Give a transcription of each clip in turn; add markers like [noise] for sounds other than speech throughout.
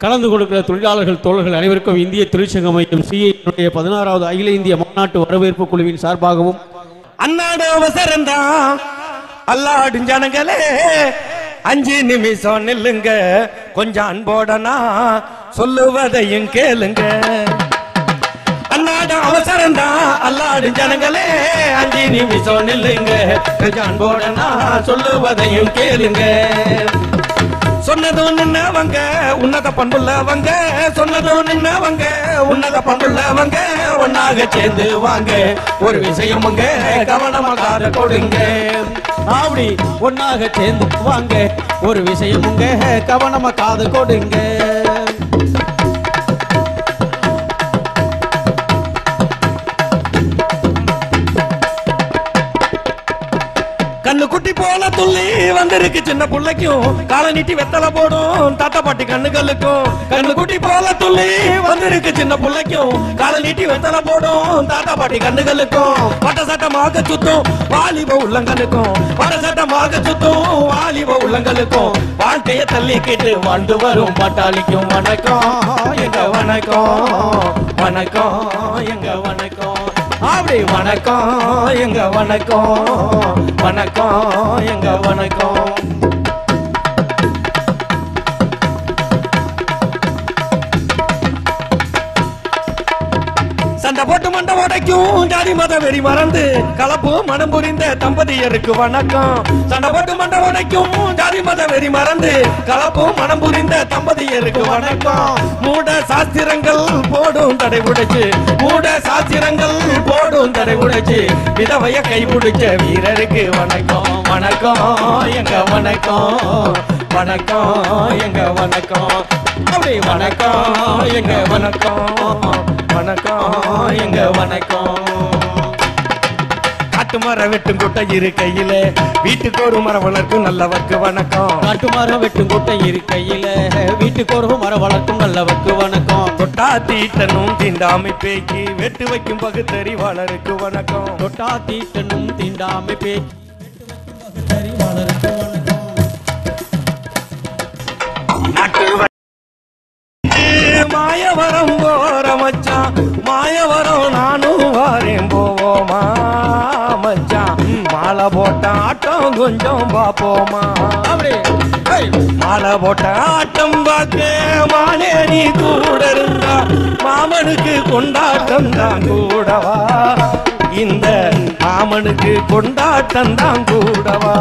கலந்து கொடுக்கிற தொழிலாளர்கள் தோழர்கள் அனைவருக்கும் இந்திய தொழிற்சங்க மையம் சிஐனுடைய பதினாறாவது அகில இந்திய மாநாட்டு வரவேற்பு குழுவின் சார்பாகவும் அன்னாடு அவசரம்தான் அல்லாடும் ஜனங்களே அஞ்சு நிமிஷம் நில்லுங்க கொஞ்சம் அன்போடனா சொல்லுவதையும் கேளுங்க. அன்னாடும் அவசரம் தான் அல்லாடும் ஜனங்களே அஞ்சு நிமிஷம் நில்லுங்க கொஞ்சம் அன்போடனா சொல்லுவதையும் கேளுங்க. சொன்னதும் நின்னவங்க உன்னத பண்புள்ளவங்க சொன்னதும் நின்னவங்க உன்னத பண்புள்ளவங்க ஒன்னாக சேர்ந்து வாங்க. ஒரு விஷயம் அங்க கவனமா கொடுங்க. அப்படி ஒன்னாக சேர்ந்து வாங்க. ஒரு விஷயம் உங்க கவனமா காது கொடுங்க. கண்ணு துள்ளி வந்திருக்கு சின்ன பிள்ளைக்கும். காலை நீட்டி வெத்தலை போடும். தாத்தா பாட்டி கண்ணுகளுக்கும். கண்ணு குட்டி போல துள்ளி வந்திருக்கு சின்ன பிள்ளைக்கும். காலை நீட்டி வெத்தலை போடும். தாத்தா பாட்டி கண்ணுகளுக்கும். பட்ட சட்டமாக சுத்தும். வாலிப உள்ளங்களுக்கும். பட்ட சட்டமாக சுத்தும். வாலிப உள்ளங்களுக்கும். வாழ்க்கைய தள்ளிக்கிட்டு வாழ்ந்து வரும் பட்டாளிக்கும் வணக்கம். எங்க வணக்கம்? வணக்கம். எங்க வணக்கம்? அப்படி வணக்கம் எங்க வணக்கம் வணக்கம் எங்க வணக்கம். போட்டு மண்டை உடைக்கும் ஜாதி மத வெறி மறந்து கலப்பு மனம் புரிந்த தம்பதியருக்கு வணக்கம். சண்டை போட்டு மண்டை உடைக்கும் ஜாதி மத வெறி மறந்து கலப்பு மனம் புரிந்த தம்பதியருக்கு வணக்கம். மூட சாஸ்திரங்கள் போடும் தடை உடைச்சு மூட சாஸ்திரங்கள் போடும் தடை உடைச்சு விதவைய கை பிடிச்ச வீரருக்கு வணக்கம். வணக்கம் எங்க வணக்கம்? வணக்கம் எங்க வணக்கம்? அப்படி வணக்கம் எங்க வணக்கம்? வணக்கம். எங்க வணக்கம். காட்டு மரம் வெட்டும் குட்டை இரு கையில வீட்டுக்கு ஒரு மரம் வளர்க்கும் நல்லவர்க்கு வணக்கம். காட்டு மரம் வெட்டும் கூட்டை இருக்கையில வீட்டுக்கு ஒரு மரம் வளர்க்கும் நல்லவர்க்கு வணக்கம். தொட்டா தீட்டனும் தீண்டாமை பேக்கி வெட்டு வைக்கும் பகுத்தறிவாளருக்கு வணக்கம். தொட்டா தீட்டனும் தீண்டாமை பேச்சு மாயவரம் போற மச்சான் மாயவரம் நானும் வாரேன் போவோமா மச்சான் மாலை போட்ட ஆட்டம் கொஞ்சம் பாப்போமா அப்படி. மாலை போட்ட ஆட்டம் பார்க்க. மானே நீ கூட இருந்தா. மாமனுக்கு கொண்டாட்டம் தான் கூடவா. இந்த மாமனுக்கு கொண்டாட்டம் தான் கூடவா.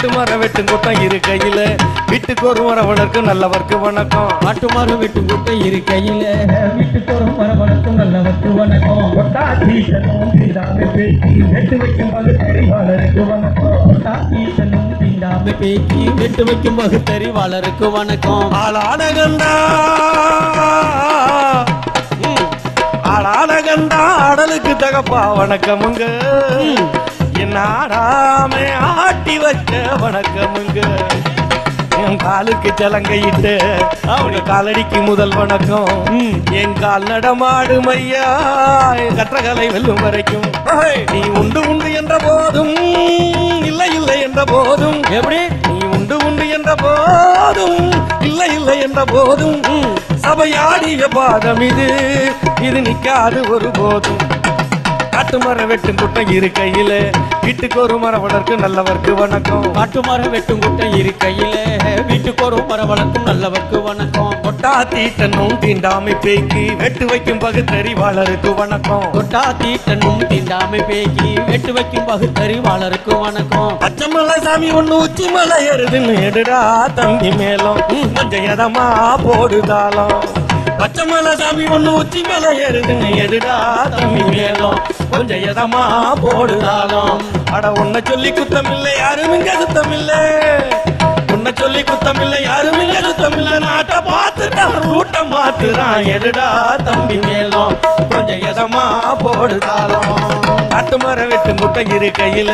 காட்டு மரம் வெட்டும் கூட்டம் இரு கையில வீட்டுக்கு ஒரு மரம் வளர்க்கும் நல்லவர்க்கு வணக்கம். காட்டு மரம் வெட்டும் கூட்டை இருக்கையில. வீட்டுக்கு ஒரு மரம் வளர்க்கும் நல்லவர்க்கு வணக்கம். வெட்டு வைக்கும் பகுத்தறிவாளருக்கு வணக்கம். தீண்டாமை பேச்சு வெட்டு வைக்கும் பகுத்தறிவாளருக்கு வணக்கம். ஆளானகண்டா ம். ஆளானகண்டா ஆடலுக்கு தகப்பா வணக்கமுங்க. ஆடாமே ஆட்டி வச்ச வணக்கமுங்க. என் காலுக்கு சலங்கையிட்டு அவங்க காலடிக்கு முதல் வணக்கம். என் கால் நடமாடும் ஐயா என் கற்றகலை வெல்லும் வரைக்கும். நீ உண்டு உண்டு என்ற போதும் இல்லை இல்லை என்ற போதும். எப்படி? நீ உண்டு உண்டு என்ற போதும் இல்லை இல்லை என்ற போதும். சபையாடிய பாதம் இது இது நிக்காது ஒரு போதும். காட்டு மரம் வெட்டும் குட்டம் இரு கையில வீட்டுக்கு ஒரு மரம் வளர்க்கும் நல்லவர்க்கு வணக்கம். காட்டு மரம் வெட்டும் கூட்டை இருக்கையில. வீட்டுக்கு ஒரு மரம் வளர்க்கும் நல்லவர்க்கு வணக்கம். கொட்டா தீட்டனும் தீண்டாமை பேக்கி வெட்டு வைக்கும் பகுத்தறிவாளருக்கு வணக்கம். தொட்டா தீட்டனும் தீண்டாமை பேக்கி வெட்டு வைக்கும் பகுத்தறிவாளருக்கு வணக்கம். பச்சைமலை சாமி ஒண்ணு உச்சி மலை ஏறுதுன்னு எடுடா தம்பி மேலம் கொஞ்சம் எதமா போடுதாலம் பச்சைமலை சாமி ஒண்ணு உச்சி மேல ஏறுதுன்னு எதுடா தம்பி மேலும்? கொஞ்சம் எதமா போடுதாலும் அட உன்னை சொல்லி குத்தம் இல்லை யாரும் இங்க சுத்தம் இல்லை உன்னை சொல்லி குத்தம் இல்லை யாரும் மாத்துறான் எடுடா தம்பி மேலம் கொஞ்சம் எதமா போடுதாலம் காட்டு மரம் வெட்டு முட்டை இரு கையில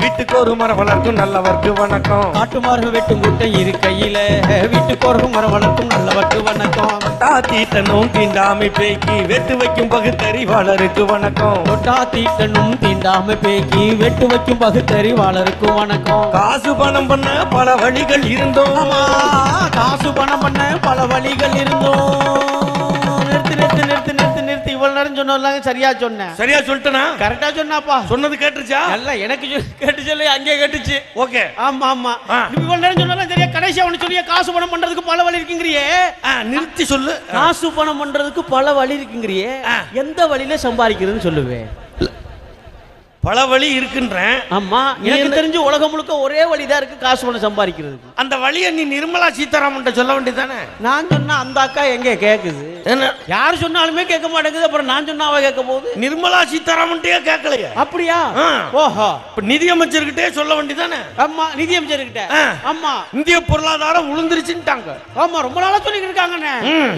வீட்டுக்கு ஒரு மரம் வளர்க்கும் நல்லவர்க்கு வணக்கம். காட்டு மரம் வெட்டும் கூட்டை இருக்கையில வீட்டுக்கு ஒரு மரம் வளர்க்கும் நல்லவர்க்கு வணக்கம். தீட்டனும் தீண்டாமை பேக்கி வெட்டு வைக்கும் பகுத்தறிவாளருக்கு வணக்கம். தொட்டா தீட்டனும் தீண்டாமை பேக்கி வெட்டு வைக்கும் பகுத்தறிவாளருக்கு வணக்கம். காசு பணம் பண்ண பல வழிகள் இருந்தோம்? காசு பணம் பண்ண பல வழிகள் இருந்தோம். இவ்வளவு நேரம் சொன்னாங்க சரியா சொன்னேன். சரியா சொல்லிட்டனா? கரெக்டா சொன்னாப்பா. சொன்னது கேட்டுருச்சா? எல்லாம் எனக்கு சொல்லி- கேட்டு சொல்லி அங்கே கேட்டுச்சு. ஓகே. ஆமா ஆமா. இவ்வளவு நேரம் சொன்னாலும் சரியா கடைசி அவனு சொல்லிய காசு பணம் பண்றதுக்கு பல வழி இருக்குங்கிறியே. நிறுத்தி சொல்லு. காசு பணம் பண்றதுக்கு பல வழி இருக்குங்கிறியே. எந்த வழியில சம்பாதிக்கிறதுன்னு சொல்லுவேன் பல வழி இருக்குன்றேன். ஆமா எனக்கு தெரிஞ்சு உலகம் முழுக்க ஒரே வழிதான் இருக்கு காசு பணம் சம்பாதிக்கிறதுக்கு. அந்த வழியை நீ நிர்மலா சீதாராமன் சொல்ல வேண்டியதானே நான் சொன்னா அந்த அக்கா எங்க கேக்குது? என்ன? யார் சொன்னாலுமே கேட்க மாட்டேங்குது அப்புறம் நான் சொன்னா அவ கேட்க போகுது நிர்மலா சீதாராமன்ட்டே கேட்கலையே. அப்படியா. ஓஹோ. இப்ப நிதியமைச்சர்கிட்டே சொல்ல வேண்டியதானே ஆமா நிதியமைச்சர்கிட்ட. ஆமா. இந்திய பொருளாதாரம் விழுந்துருச்சுட்டாங்க ஆமா ரொம்ப நாளா சொல்லிட்டு இருக்காங்கண்ணே.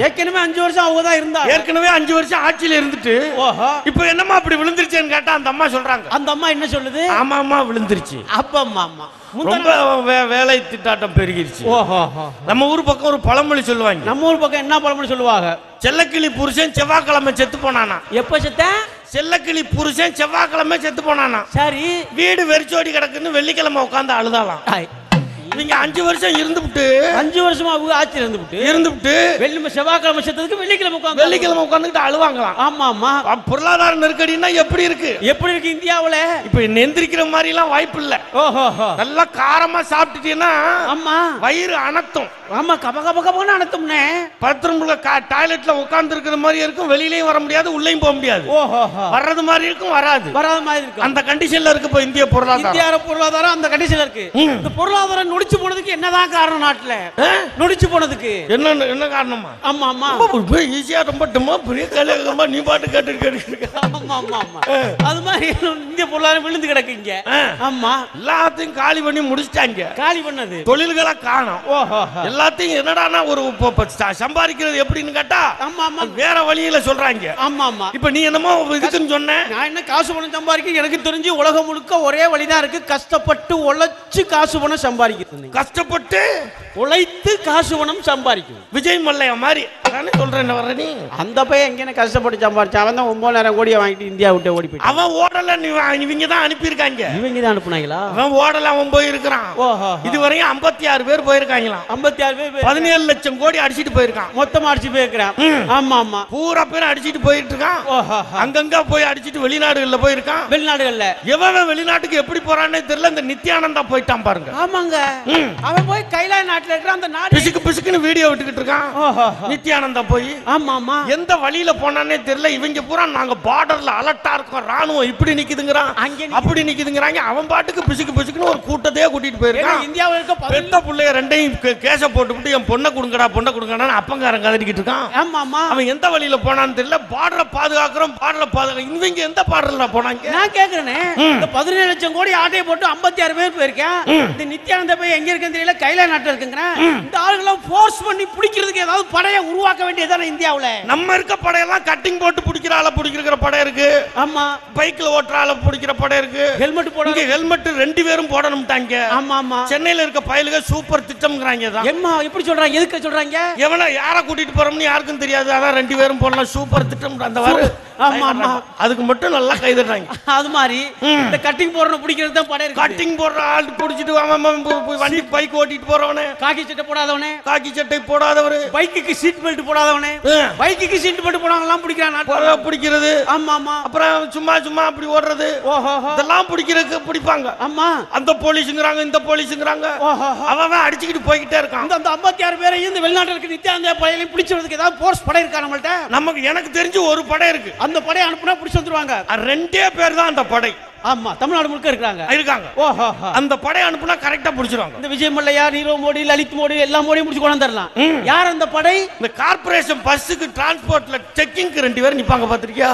ஏற்கனவே அஞ்சு வருஷம் அவங்க தான் இருந்தாங்க. ஏற்கனவே அஞ்சு வருஷம் ஆட்சியில இருந்துட்டு ஓஹோ. இப்ப என்னம்மா அப்படி விழுந்துருச்சேன்னு கேட்டா அந்த அம்மா சொல்றாங்க. அந்த அம்மா என்ன சொல்லுது? ஆமா அம்மா விழுந்துருச்சு. அப்ப அம்மா அம்மா ரொம்ப வேலை திட்டாட்டம் பெருகிருச்சு. நம்ம ஊர் பக்கம் ஒரு பழமொழி சொல்லுவாங்க. நம்ம ஊர் பக்கம் என்ன பழமொழி சொல்லுவாங்க? செல்லக்கிளி புருஷன் செவ்வாய்க்கிழமை செத்து போனானா? எப்ப செத்த? செல்லக்கிளி புருஷன் செவ்வாய்க்கிழமை செத்து போனானா? சரி. வீடு வெறிச்சோடி கிடக்குன்னு வெள்ளிக்கிழமை உட்காந்து அழுதாலாம் நீங்க அஞ்சு வருஷம் இருந்துவிட்டு அஞ்சு வருஷமா அவங்க ஆட்சியில் இருந்துவிட்டு இருந்துவிட்டு வெள்ளி செவ்வாய்க்கிழமை செத்ததுக்கு வெள்ளிக்கிழமை உட்காந்து வெள்ளிக்கிழமை உட்காந்துக்கிட்டு அழுவாங்களாம். ஆமா ஆமா பொருளாதார நெருக்கடினா எப்படி இருக்கு? எப்படி இருக்கு இந்தியாவுல? இப்ப நெந்திரிக்கிற மாதிரி எல்லாம் வாய்ப்பு இல்ல. ஓஹோ. நல்லா காரமா சாப்பிட்டுட்டீங்கன்னா ஆமா. வயிறு அனத்தும். ஆமா கப கப கபன்னு அனுத்தம்னே. பாத்ரூம்ல டாய்லெட்ல உட்கார்ந்து இருக்கிற மாதிரி இருக்கும் வெளியிலயும் வர முடியாது உள்ளேயும் போக முடியாது. ஓஹோ. வர்றது மாதிரி இருக்கும் வராது. வராத மாதிரி இருக்கு அந்த கண்டிஷன்ல இருக்கு இப்ப இந்திய பொருளாதாரம். இந்தியாவோட பொருளாதாரம் அந்த கண்டிஷன்ல இருக்கு. இந்த பொருளாதாரம் நொடிச்சு போனதுக்கு என்னதான் காரணம் நாட்டுல? நொடிச்சு போனதுக்கு. என்ன என்ன காரணமா ஆமா ஆமா. ரொம்ப ஈஸியா ரொம்ப டம்மா பெரிய கலையகமா நீ பாட்டு கேட்டு கேட்டு ஆமா ஆமா ஆமா. அது மாதிரி இந்திய பொருளாதாரம் விழுந்து கிடக்கு இங்க. ஆ. ஆமா. எல்லாத்தையும் காலி பண்ணி முடிச்சிட்டாங்க. காலி பண்ணது. தொழில்களை காணும். ஓஹோ. எல்லாத்தையும் என்னடானா ஒரு சம்பாதிக்கிறது எப்படின்னு கேட்டா ஆமா ஆமா. வேற வழியில சொல்றாங்க. ஆமா ஆமா. இப்ப நீ என்னமோ இதுக்குன்னு சொன்ன. நான் என்ன காசு பணம் சம்பாதிக்க எனக்கு தெரிஞ்சு உலகம் முழுக்க ஒரே வழிதான் இருக்கு. கஷ்டப்பட்டு உழைச்சு காசு பணம் சம்பாதிக்கிறது. கஷ்டப்பட்டு உழைத்து காசு பணம் சம்பாதிக்கும். விஜய் மல்லையா மாதிரி அதானே சொல்றேன் வர நீ? அந்த பையன் எங்கேன கஷ்டப்பட்டு சம்பாதிச்சான் அவன் தான் ஒன்பதாயிரம் கோடியை வாங்கிட்டு இந்தியா விட்டு ஓடி போயிட்டான். அவன் ஓடல நீ இவங்க தான் அனுப்பியிருக்காங்க. இவங்க தான் அனுப்புனாங்களா? அவன் ஓடல அவன் போயிருக்கிறான். ஓஹோ. இதுவரையும் ஐம்பத்தி ஆறு பேர் போயிருக்காங்களாம். ஐம்பத்தி ஆறு பேர் பதினேழு லட்சம் கோடி அடிச்சிட்டு போயிருக்கான். மொத்தமா அடிச்சு போயிருக்கிறான். ஆமா ஆமா. பூரா பேர் அடிச்சிட்டு போயிட்டு இருக்கான் ஓஹோ. அங்கங்க போய் அடிச்சிட்டு வெளிநாடுகள்ல போயிருக்கான். வெளிநாடுகள்ல. எவன் வெளிநாட்டுக்கு எப்படி போறானே தெரியல இந்த நித்யானந்தா போயிட்டான் பாருங்க. ஆமாங்க. அவன் போய் கைலாய நாட்டுல இருக்கிற அந்த நாடு பிசுக்கு பிசுக்குன்னு வீடியோ விட்டுக்கிட்டு இருக்கான். ஓஹோ. நித்யானந்தா போய் ஆமா ஆமா எந்த வழியில போனானே தெரியல. இவங்க பூரா நாங்க பார்டர்ல அலர்ட்டா இருக்கோம். ராணுவம் இப்படி நிக்குதுங்கிறான். அப்படி நிக்குதுங்கிறாங்க. அவன் பாட்டுக்கு பிசுக்கு பிசுக்குன்னு ஒரு கூட்டத்தையே கூட்டிட்டு போயிருக்கான். இந்தியாவுல இருக்க பெத்த புள்ளைய ரெண்டையும் கே- கேஸ போட்டுவிட்டு என் பொண்ணை கொடுங்கடா பொண்ணை கொடுங்கடா அப்பங்காரன் கதறிக்கிட்டு இருக்கான். ஆமா ஆமா அவன் எந்த வழியில போனான்னு தெரியல. பார்டரை பாதுகாக்கிறோம் பார்டரை பாதுகா இவங்க எந்த பார்டர்ல போனாங்க? நான் கேக்குறேனே. இந்த பதினேழு லட்சம் கோடி ஆட்டையை போட்டு ஐம்பத்தி ஆறு பேர் போயிருக்கேன். இந்த நித்யானந்த போய் எங்க இருக்குன்னு தெரியல கைலாய நாட்டுல இருக்குங்கிறேன் இந்த ஆளுங்கெல்லாம் ஃபோர்ஸ் பண்ணி பிடிக்கிறதுக்கு ஏதாவது படையை உருவாக்க வேண்டியதானே இந்தியாவுல? நம்ம இருக்க படையெல்லாம் கட்டிங் போட்டு பிடிக்கிற ஆள பிடிக்கிற படம் இருக்கு. ஆமா. பைக்ல ஓட்டுற ஆள பிடிக்கிற படம் இருக்கு. ஹெல்மெட் போட ஹெல்மெட் ரெண்டு பேரும் போடணும்ட்டாங்க. ஆமா ஆமா. சென்னையில இருக்க பயலுக சூப்பர் திட்டம்ங்கிறாங்க தான் எம்மா எப்படி சொல்றாங்க? எதுக்கு சொல்றாங்க? எவனை யாரை கூட்டிட்டு போறோம்னு யாருக்கும் தெரியாது. அதான் ரெண்டு பேரும் போடலாம் சூப்பர் திட்டம் அந்த வாரு ஆமா, ஆமா. அதுக்கு மட்டும் நல்லா கைதறாங்க அது மாதிரி. இந்த கட்டிங் போடுறத பிடிக்கிறது தான் படம் இருக்கு கட்டிங் போடுற ஆள் பிடிச்சிட்டு அவன் வண்டி பைக் ஓட்டிட்டு போறவனே. காக்கி சட்டை போடாதவனே. காக்கி சட்டை போடாதவரு. பைக்குக்கு சீட் பெல்ட் போடாதவனே. ஆ. பைக்குக்கு சீட் பெல்ட் போடாமலாம் பிடிக்கிறான் பிடிக்கிறது. ஆமா ஆமா. அப்புறம் சும்மா சும்மா அப்படி ஓடுறது. ஓஹோ இதெல்லாம் பிடிக்கிறதுக்கு பிடிப்பாங்க. ஆமா. அந்த போலீஸுங்கிறாங்க இந்த போலீஸுங்கிறாங்க. அவன் அடிச்சுக்கிட்டு போய்கிட்டே இருக்கான். அந்த ஐம்பத்தி ஆறு பேரையும் இந்த வெளிநாட்டில் இருக்க நித்யானந்த படையிலையும் பிடிச்சதுக்கு ஏதாவது போர்ஸ் படை இருக்கா நம்மள்ட்ட? நமக்கு எனக்கு தெரிஞ்சு ஒரு படை இருக்கு. அந்த படையை அனுப்புனா பிடிச்சு வந்துருவாங்க. ரெண்டே பேர் தான் அந்த படை. ஆமா தமிழ்நாடு முழுக்க இருக்காங்க இருக்காங்க. ஓஹோ அந்த படை அனுப்புனா கரெக்டா பிடிச்சிருவாங்க. இந்த விஜய் மல்லையா நீரவ் மோடி லலித் மோடி எல்லா மோடியும் முடிச்சு கொண்டு வந்துடலாம் யார் அந்த படை? இந்த கார்ப்பரேஷன் பஸ்ஸுக்கு டிரான்ஸ்போர்ட்ல செக்கிங்க்கு ரெண்டு பேரும் நிப்பாங்க பாத்திருக்கியா?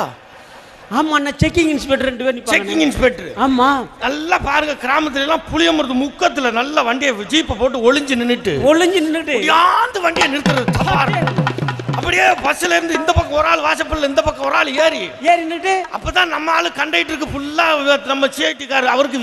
ஆமா அண்ணா செக்கிங் இன்ஸ்பெக்டர் ரெண்டு பேர் நிப்பாங்க. செக்கிங் இன்ஸ்பெக்டர் ஆமா. நல்லா பாருங்க கிராமத்துல எல்லாம் புளியமருது முக்கத்துல நல்ல வண்டியை ஜீப்பை போட்டு ஒளிஞ்சு நின்னுட்டு. ஒளிஞ்சு நின்னுட்டு. யாந்து வண்டியை நிறுத்துறது. அப்படியே பஸ்ல இருந்து இந்த பக்கம் ஒரு ஆள் வாசப்படல இந்த பக்கம் ஒரு ஆள் ஏறி. ஏறி நின்னுட்டு. அப்பதான் நம்ம ஆளு கண்டக்டருக்கு ஃபுல்லா நம்ம சேட்டிக்காரு அவருக்கு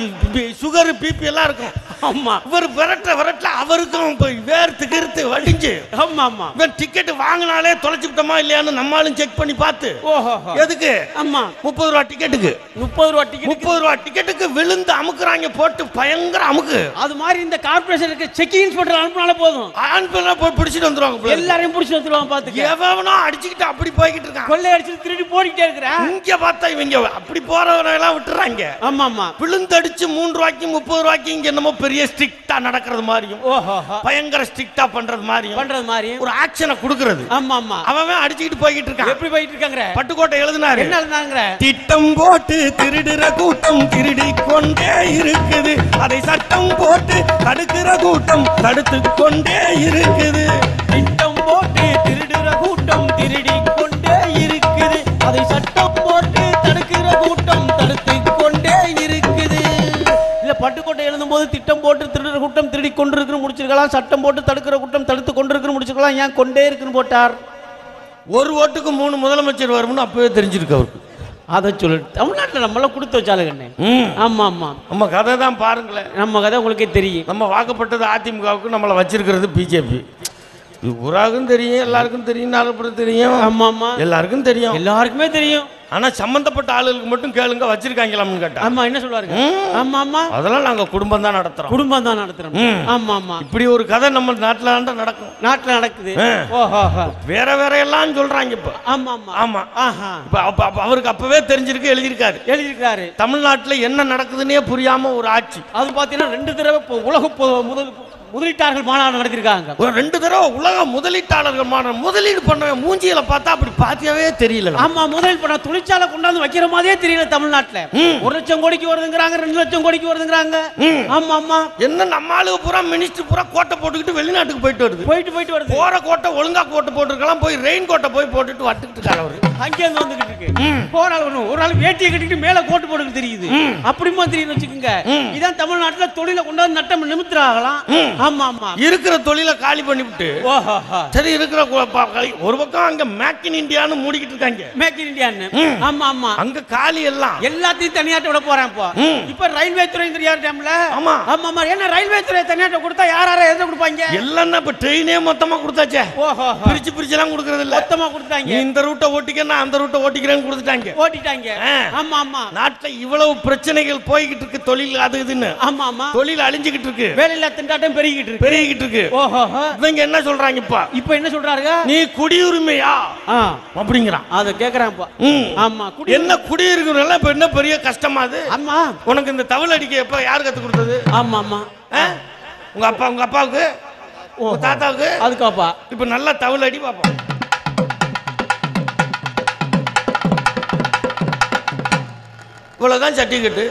சுகர் பிபி எல்லாம் இருக்கும். ஆமா. இவர் விரட்ட விரட்ட அவருக்கும் போய் வேர்த்து கிறுத்து வடிஞ்சு. ஆமா ஆமா. இவன் டிக்கெட் வாங்கினாலே தொலைச்சுட்டோமா இல்லையான்னு நம்மளும் செக் பண்ணி பார்த்து. ஓஹோ எதுக்கு? ஆமா. முப்பது ரூபா டிக்கெட்டுக்கு முப்பது ரூபா டிக்கெட் முப்பது ரூபா டிக்கெட்டுக்கு விழுந்து அமுக்குறாங்க போட்டு பயங்கர அமுக்கு. அது மாதிரி இந்த கார்பரேஷனுக்கு செக்கிங் இன்ஸ்பெக்டர் அனுப்பினாலே போதும். பிள்ளை போய் பிடிச்சிட்டு வந்துருவாங்க. எல்லாரையும் பிடிச்சி வந்துருவான் பாத்துக்க. எவனோ அடிச்சுக்கிட்டு அப்படி போய்கிட்டு இருக்கான். கொள்ளை அடிச்சு திருடி போடிக்கிட்டே இருக்கிறேன். இங்க பார்த்தா இவங்க அப்படி போறவனை எல்லாம் விட்டுறாங்க. ஆமா ஆமா விழுந்தடிச்சு மூன்று ரூபாய்க்கு முப்பது ரூபாய்க்கு இங்க என்னமோ பெரிய ஸ்ட்ரிக்டா நடக்கிறது மாதிரியும் பயங்கர ஸ்ட்ரிக்டா பண்றது மாதிரியும் பண்றது மாதிரி ஒரு ஆக்ஷனை கொடுக்கறது. ஆமா ஆமா அவன் அடிச்சுக்கிட்டு போய்கிட்டு இருக்கான். எப்படி போயிட்டு இருக்காங்க பட்டுக்கோட்டை எழுதினாரு. என்ன திட்டம் போட்டு திருடுற கூட்டம் திருடி கொண்டே இருக்குது. அதை சட்டம் போட்டு தடுக்கிற கூட்டம் தடுத்து கொண்டே இருக்குது. திட்டம் அதை சட்டம் போட்டு தடுக்கிற கூட்டம் தடுத்து கொண்டே இருக்குது. இல்ல பட்டுக்கோட்டை எழுதும் போது திட்டம் போட்டு திருடுற கூட்டம் திருடி கொண்டிருக்குன்னு முடிச்சிருக்கலாம். சட்டம் போட்டு தடுக்கிற கூட்டம் தடுத்து கொண்டிருக்குன்னு முடிச்சிருக்கலாம். ஏன் கொண்டே இருக்குன்னு போட்டார்? ஒரு ஓட்டுக்கு மூணு முதலமைச்சர் வரும்னு அப்பவே தெரிஞ்சிருக்கு அவருக்கு. அதை சொல்லு தமிழ்நாட்டில் நம்மளாம் கொடுத்து வச்சாலுங்கண்ணே ம். ஆமா ஆமா. நம்ம கதை தான் பாருங்களேன். நம்ம கதை உங்களுக்கே தெரியும். நம்ம வாக்கப்பட்டது அதிமுகவுக்கு நம்மளை வச்சிருக்கிறது பிஜேபி. ஊராகும் தெரியும் எல்லாருக்கும் தெரியும் நாலு தெரியும். ஆமா ஆமா எல்லாருக்கும் தெரியும். எல்லாருக்குமே தெரியும். ஆனா சம்பந்தப்பட்ட ஆளுகளுக்கு மட்டும் கேளுங்க வச்சிருக்காங்களாம்னு கேட்டா. ஆமா என்ன சொல்லுவாருங்க? ஆமா ஆமா அதெல்லாம் நாங்க குடும்பம் தான் நடத்துறோம். குடும்பம் தான் நடத்துறோம். ஆமா ஆமா இப்படி ஒரு கதை நம்ம நாட்டுல தான் நடக்கும். நாட்டுல நடக்குது. வேற வேற எல்லாம் சொல்றாங்க இப்ப. ஆமா ஆமா. ஆமா ஆஹா. இப்ப அவருக்கு அப்பவே தெரிஞ்சிருக்கு எழுதியிருக்காரு. எழுதியிருக்காரு தமிழ்நாட்டுல என்ன நடக்குதுன்னே புரியாம ஒரு ஆட்சி. அது பாத்தீங்கன்னா ரெண்டு தடவை உலக முதல் முதலீட்டாளர்கள் மாநாடு நடத்திருக்காங்க ஒரு ரெண்டு தடவை உலக முதலீட்டாளர்கள் மாநாடு. முதலீடு பண்ண மூஞ்சியில பார்த்தா அப்படி பாத்தியாவே தெரியல ஆமா முதலீடு பண்ண தொழிற்சாலை கொண்டாந்து வைக்கிற மாதிரியே தெரியல தமிழ்நாட்டுல. ஒரு லட்சம் கோடிக்கு வருதுங்கிறாங்க ரெண்டு லட்சம் கோடிக்கு வருதுங்கிறாங்க. ஆமா ஆமா. என்ன நம்ம ஆளுங்க பூரா மினிஸ்டர் பூரா கோட்டை போட்டுக்கிட்டு வெளிநாட்டுக்கு போயிட்டு வருது. போயிட்டு போயிட்டு வருது. போற கோட்டை ஒழுங்கா கோட்டை போட்டுருக்கலாம் போய் ரெயின் கோட்டை போய் போட்டுட்டு வட்டுக்கிட்டு இருக்காரு அவரு. அங்கே இருந்து வந்துகிட்டு இருக்கு. போற ஆள் ஒரு நாள் வேட்டியை கட்டிக்கிட்டு மேல கோட்டு போட்டுக்கிட்டு தெரியுது. அப்படிமா தெரியும் வச்சுக்கோங்க. இதான் தமிழ்நாட்டுல தொழில கொண்டாந்து நட்டம் நிமித்திராகலாம். ஆமா ஆமா. இருக்கிற தொழிலை காலி பண்ணிவிட்டு ஓஹோ சரி இருக்கிற ஒரு பக்கம் அங்க மேக் இன் இந்தியான்னு மூடிக்கிட்டு இருக்காங்க. மேக் இன் இந்தியான்னு ஆமா ஆமா. அங்க காலி எல்லாம். எல்லாத்தையும் தனியாட்ட விட போறேன் இப்போ. இப்ப ரயில்வே துறை தெரியாது டைம்ல? ஆமா. ஆமா ஆமா. என்ன ரயில்வே துறை தனியாட்ட கொடுத்தா யார் யாரை எதை கொடுப்பாங்க? எல்லாம் இப்ப ட்ரெயினே மொத்தமா கொடுத்தாச்சே. ஓஹோ பிரிச்சு பிரிச்சு எல்லாம் கொடுக்கறது இல்ல மொத்தமா கொடுத்தாங்க. இந்த ரூட்டை ஓட்டிக்க நான் அந்த ரூட்டை ஓட்டிக்கிறேன்னு கொடுத்துட்டாங்க. ஓட்டிட்டாங்க. ஆமா ஆமா. நாட்டுல இவ்வளவு பிரச்சனைகள் போய்கிட்டு இருக்கு தொழில் அது இதுன்னு. ஆமா ஆமா. தொழில் அழிஞ்சுகிட்டு இருக்கு. வேலையில்லா திண்டாட்டம் பெருகிட்டு இருக்கு. பெருகிட்டு இருக்கு. ஓஹோ இவங்க என்ன சொல்றாங்க இப்ப இப்ப என்ன சொல்றாருங்க? நீ குடியுரிமையா? அப்படிங்கிறான். அத கேக்குறான் இப்ப. ம். ஆமா குடி என்ன குடியிருக்கிறதுல இப்ப என்ன பெரிய கஷ்டமா அது? ஆமா. உனக்கு இந்த தவள் அடிக்க எப்ப யார் கத்து கொடுத்தது? ஆமா ஆமா? உங்க அப்பா உங்க அப்பாவுக்கு? உங்க தாத்தாவுக்கு? அதுக்காப்பா. இப்ப நல்லா தவள் அடி பாப்போம். இவ்வளவுதான் சர்டிபிகேட்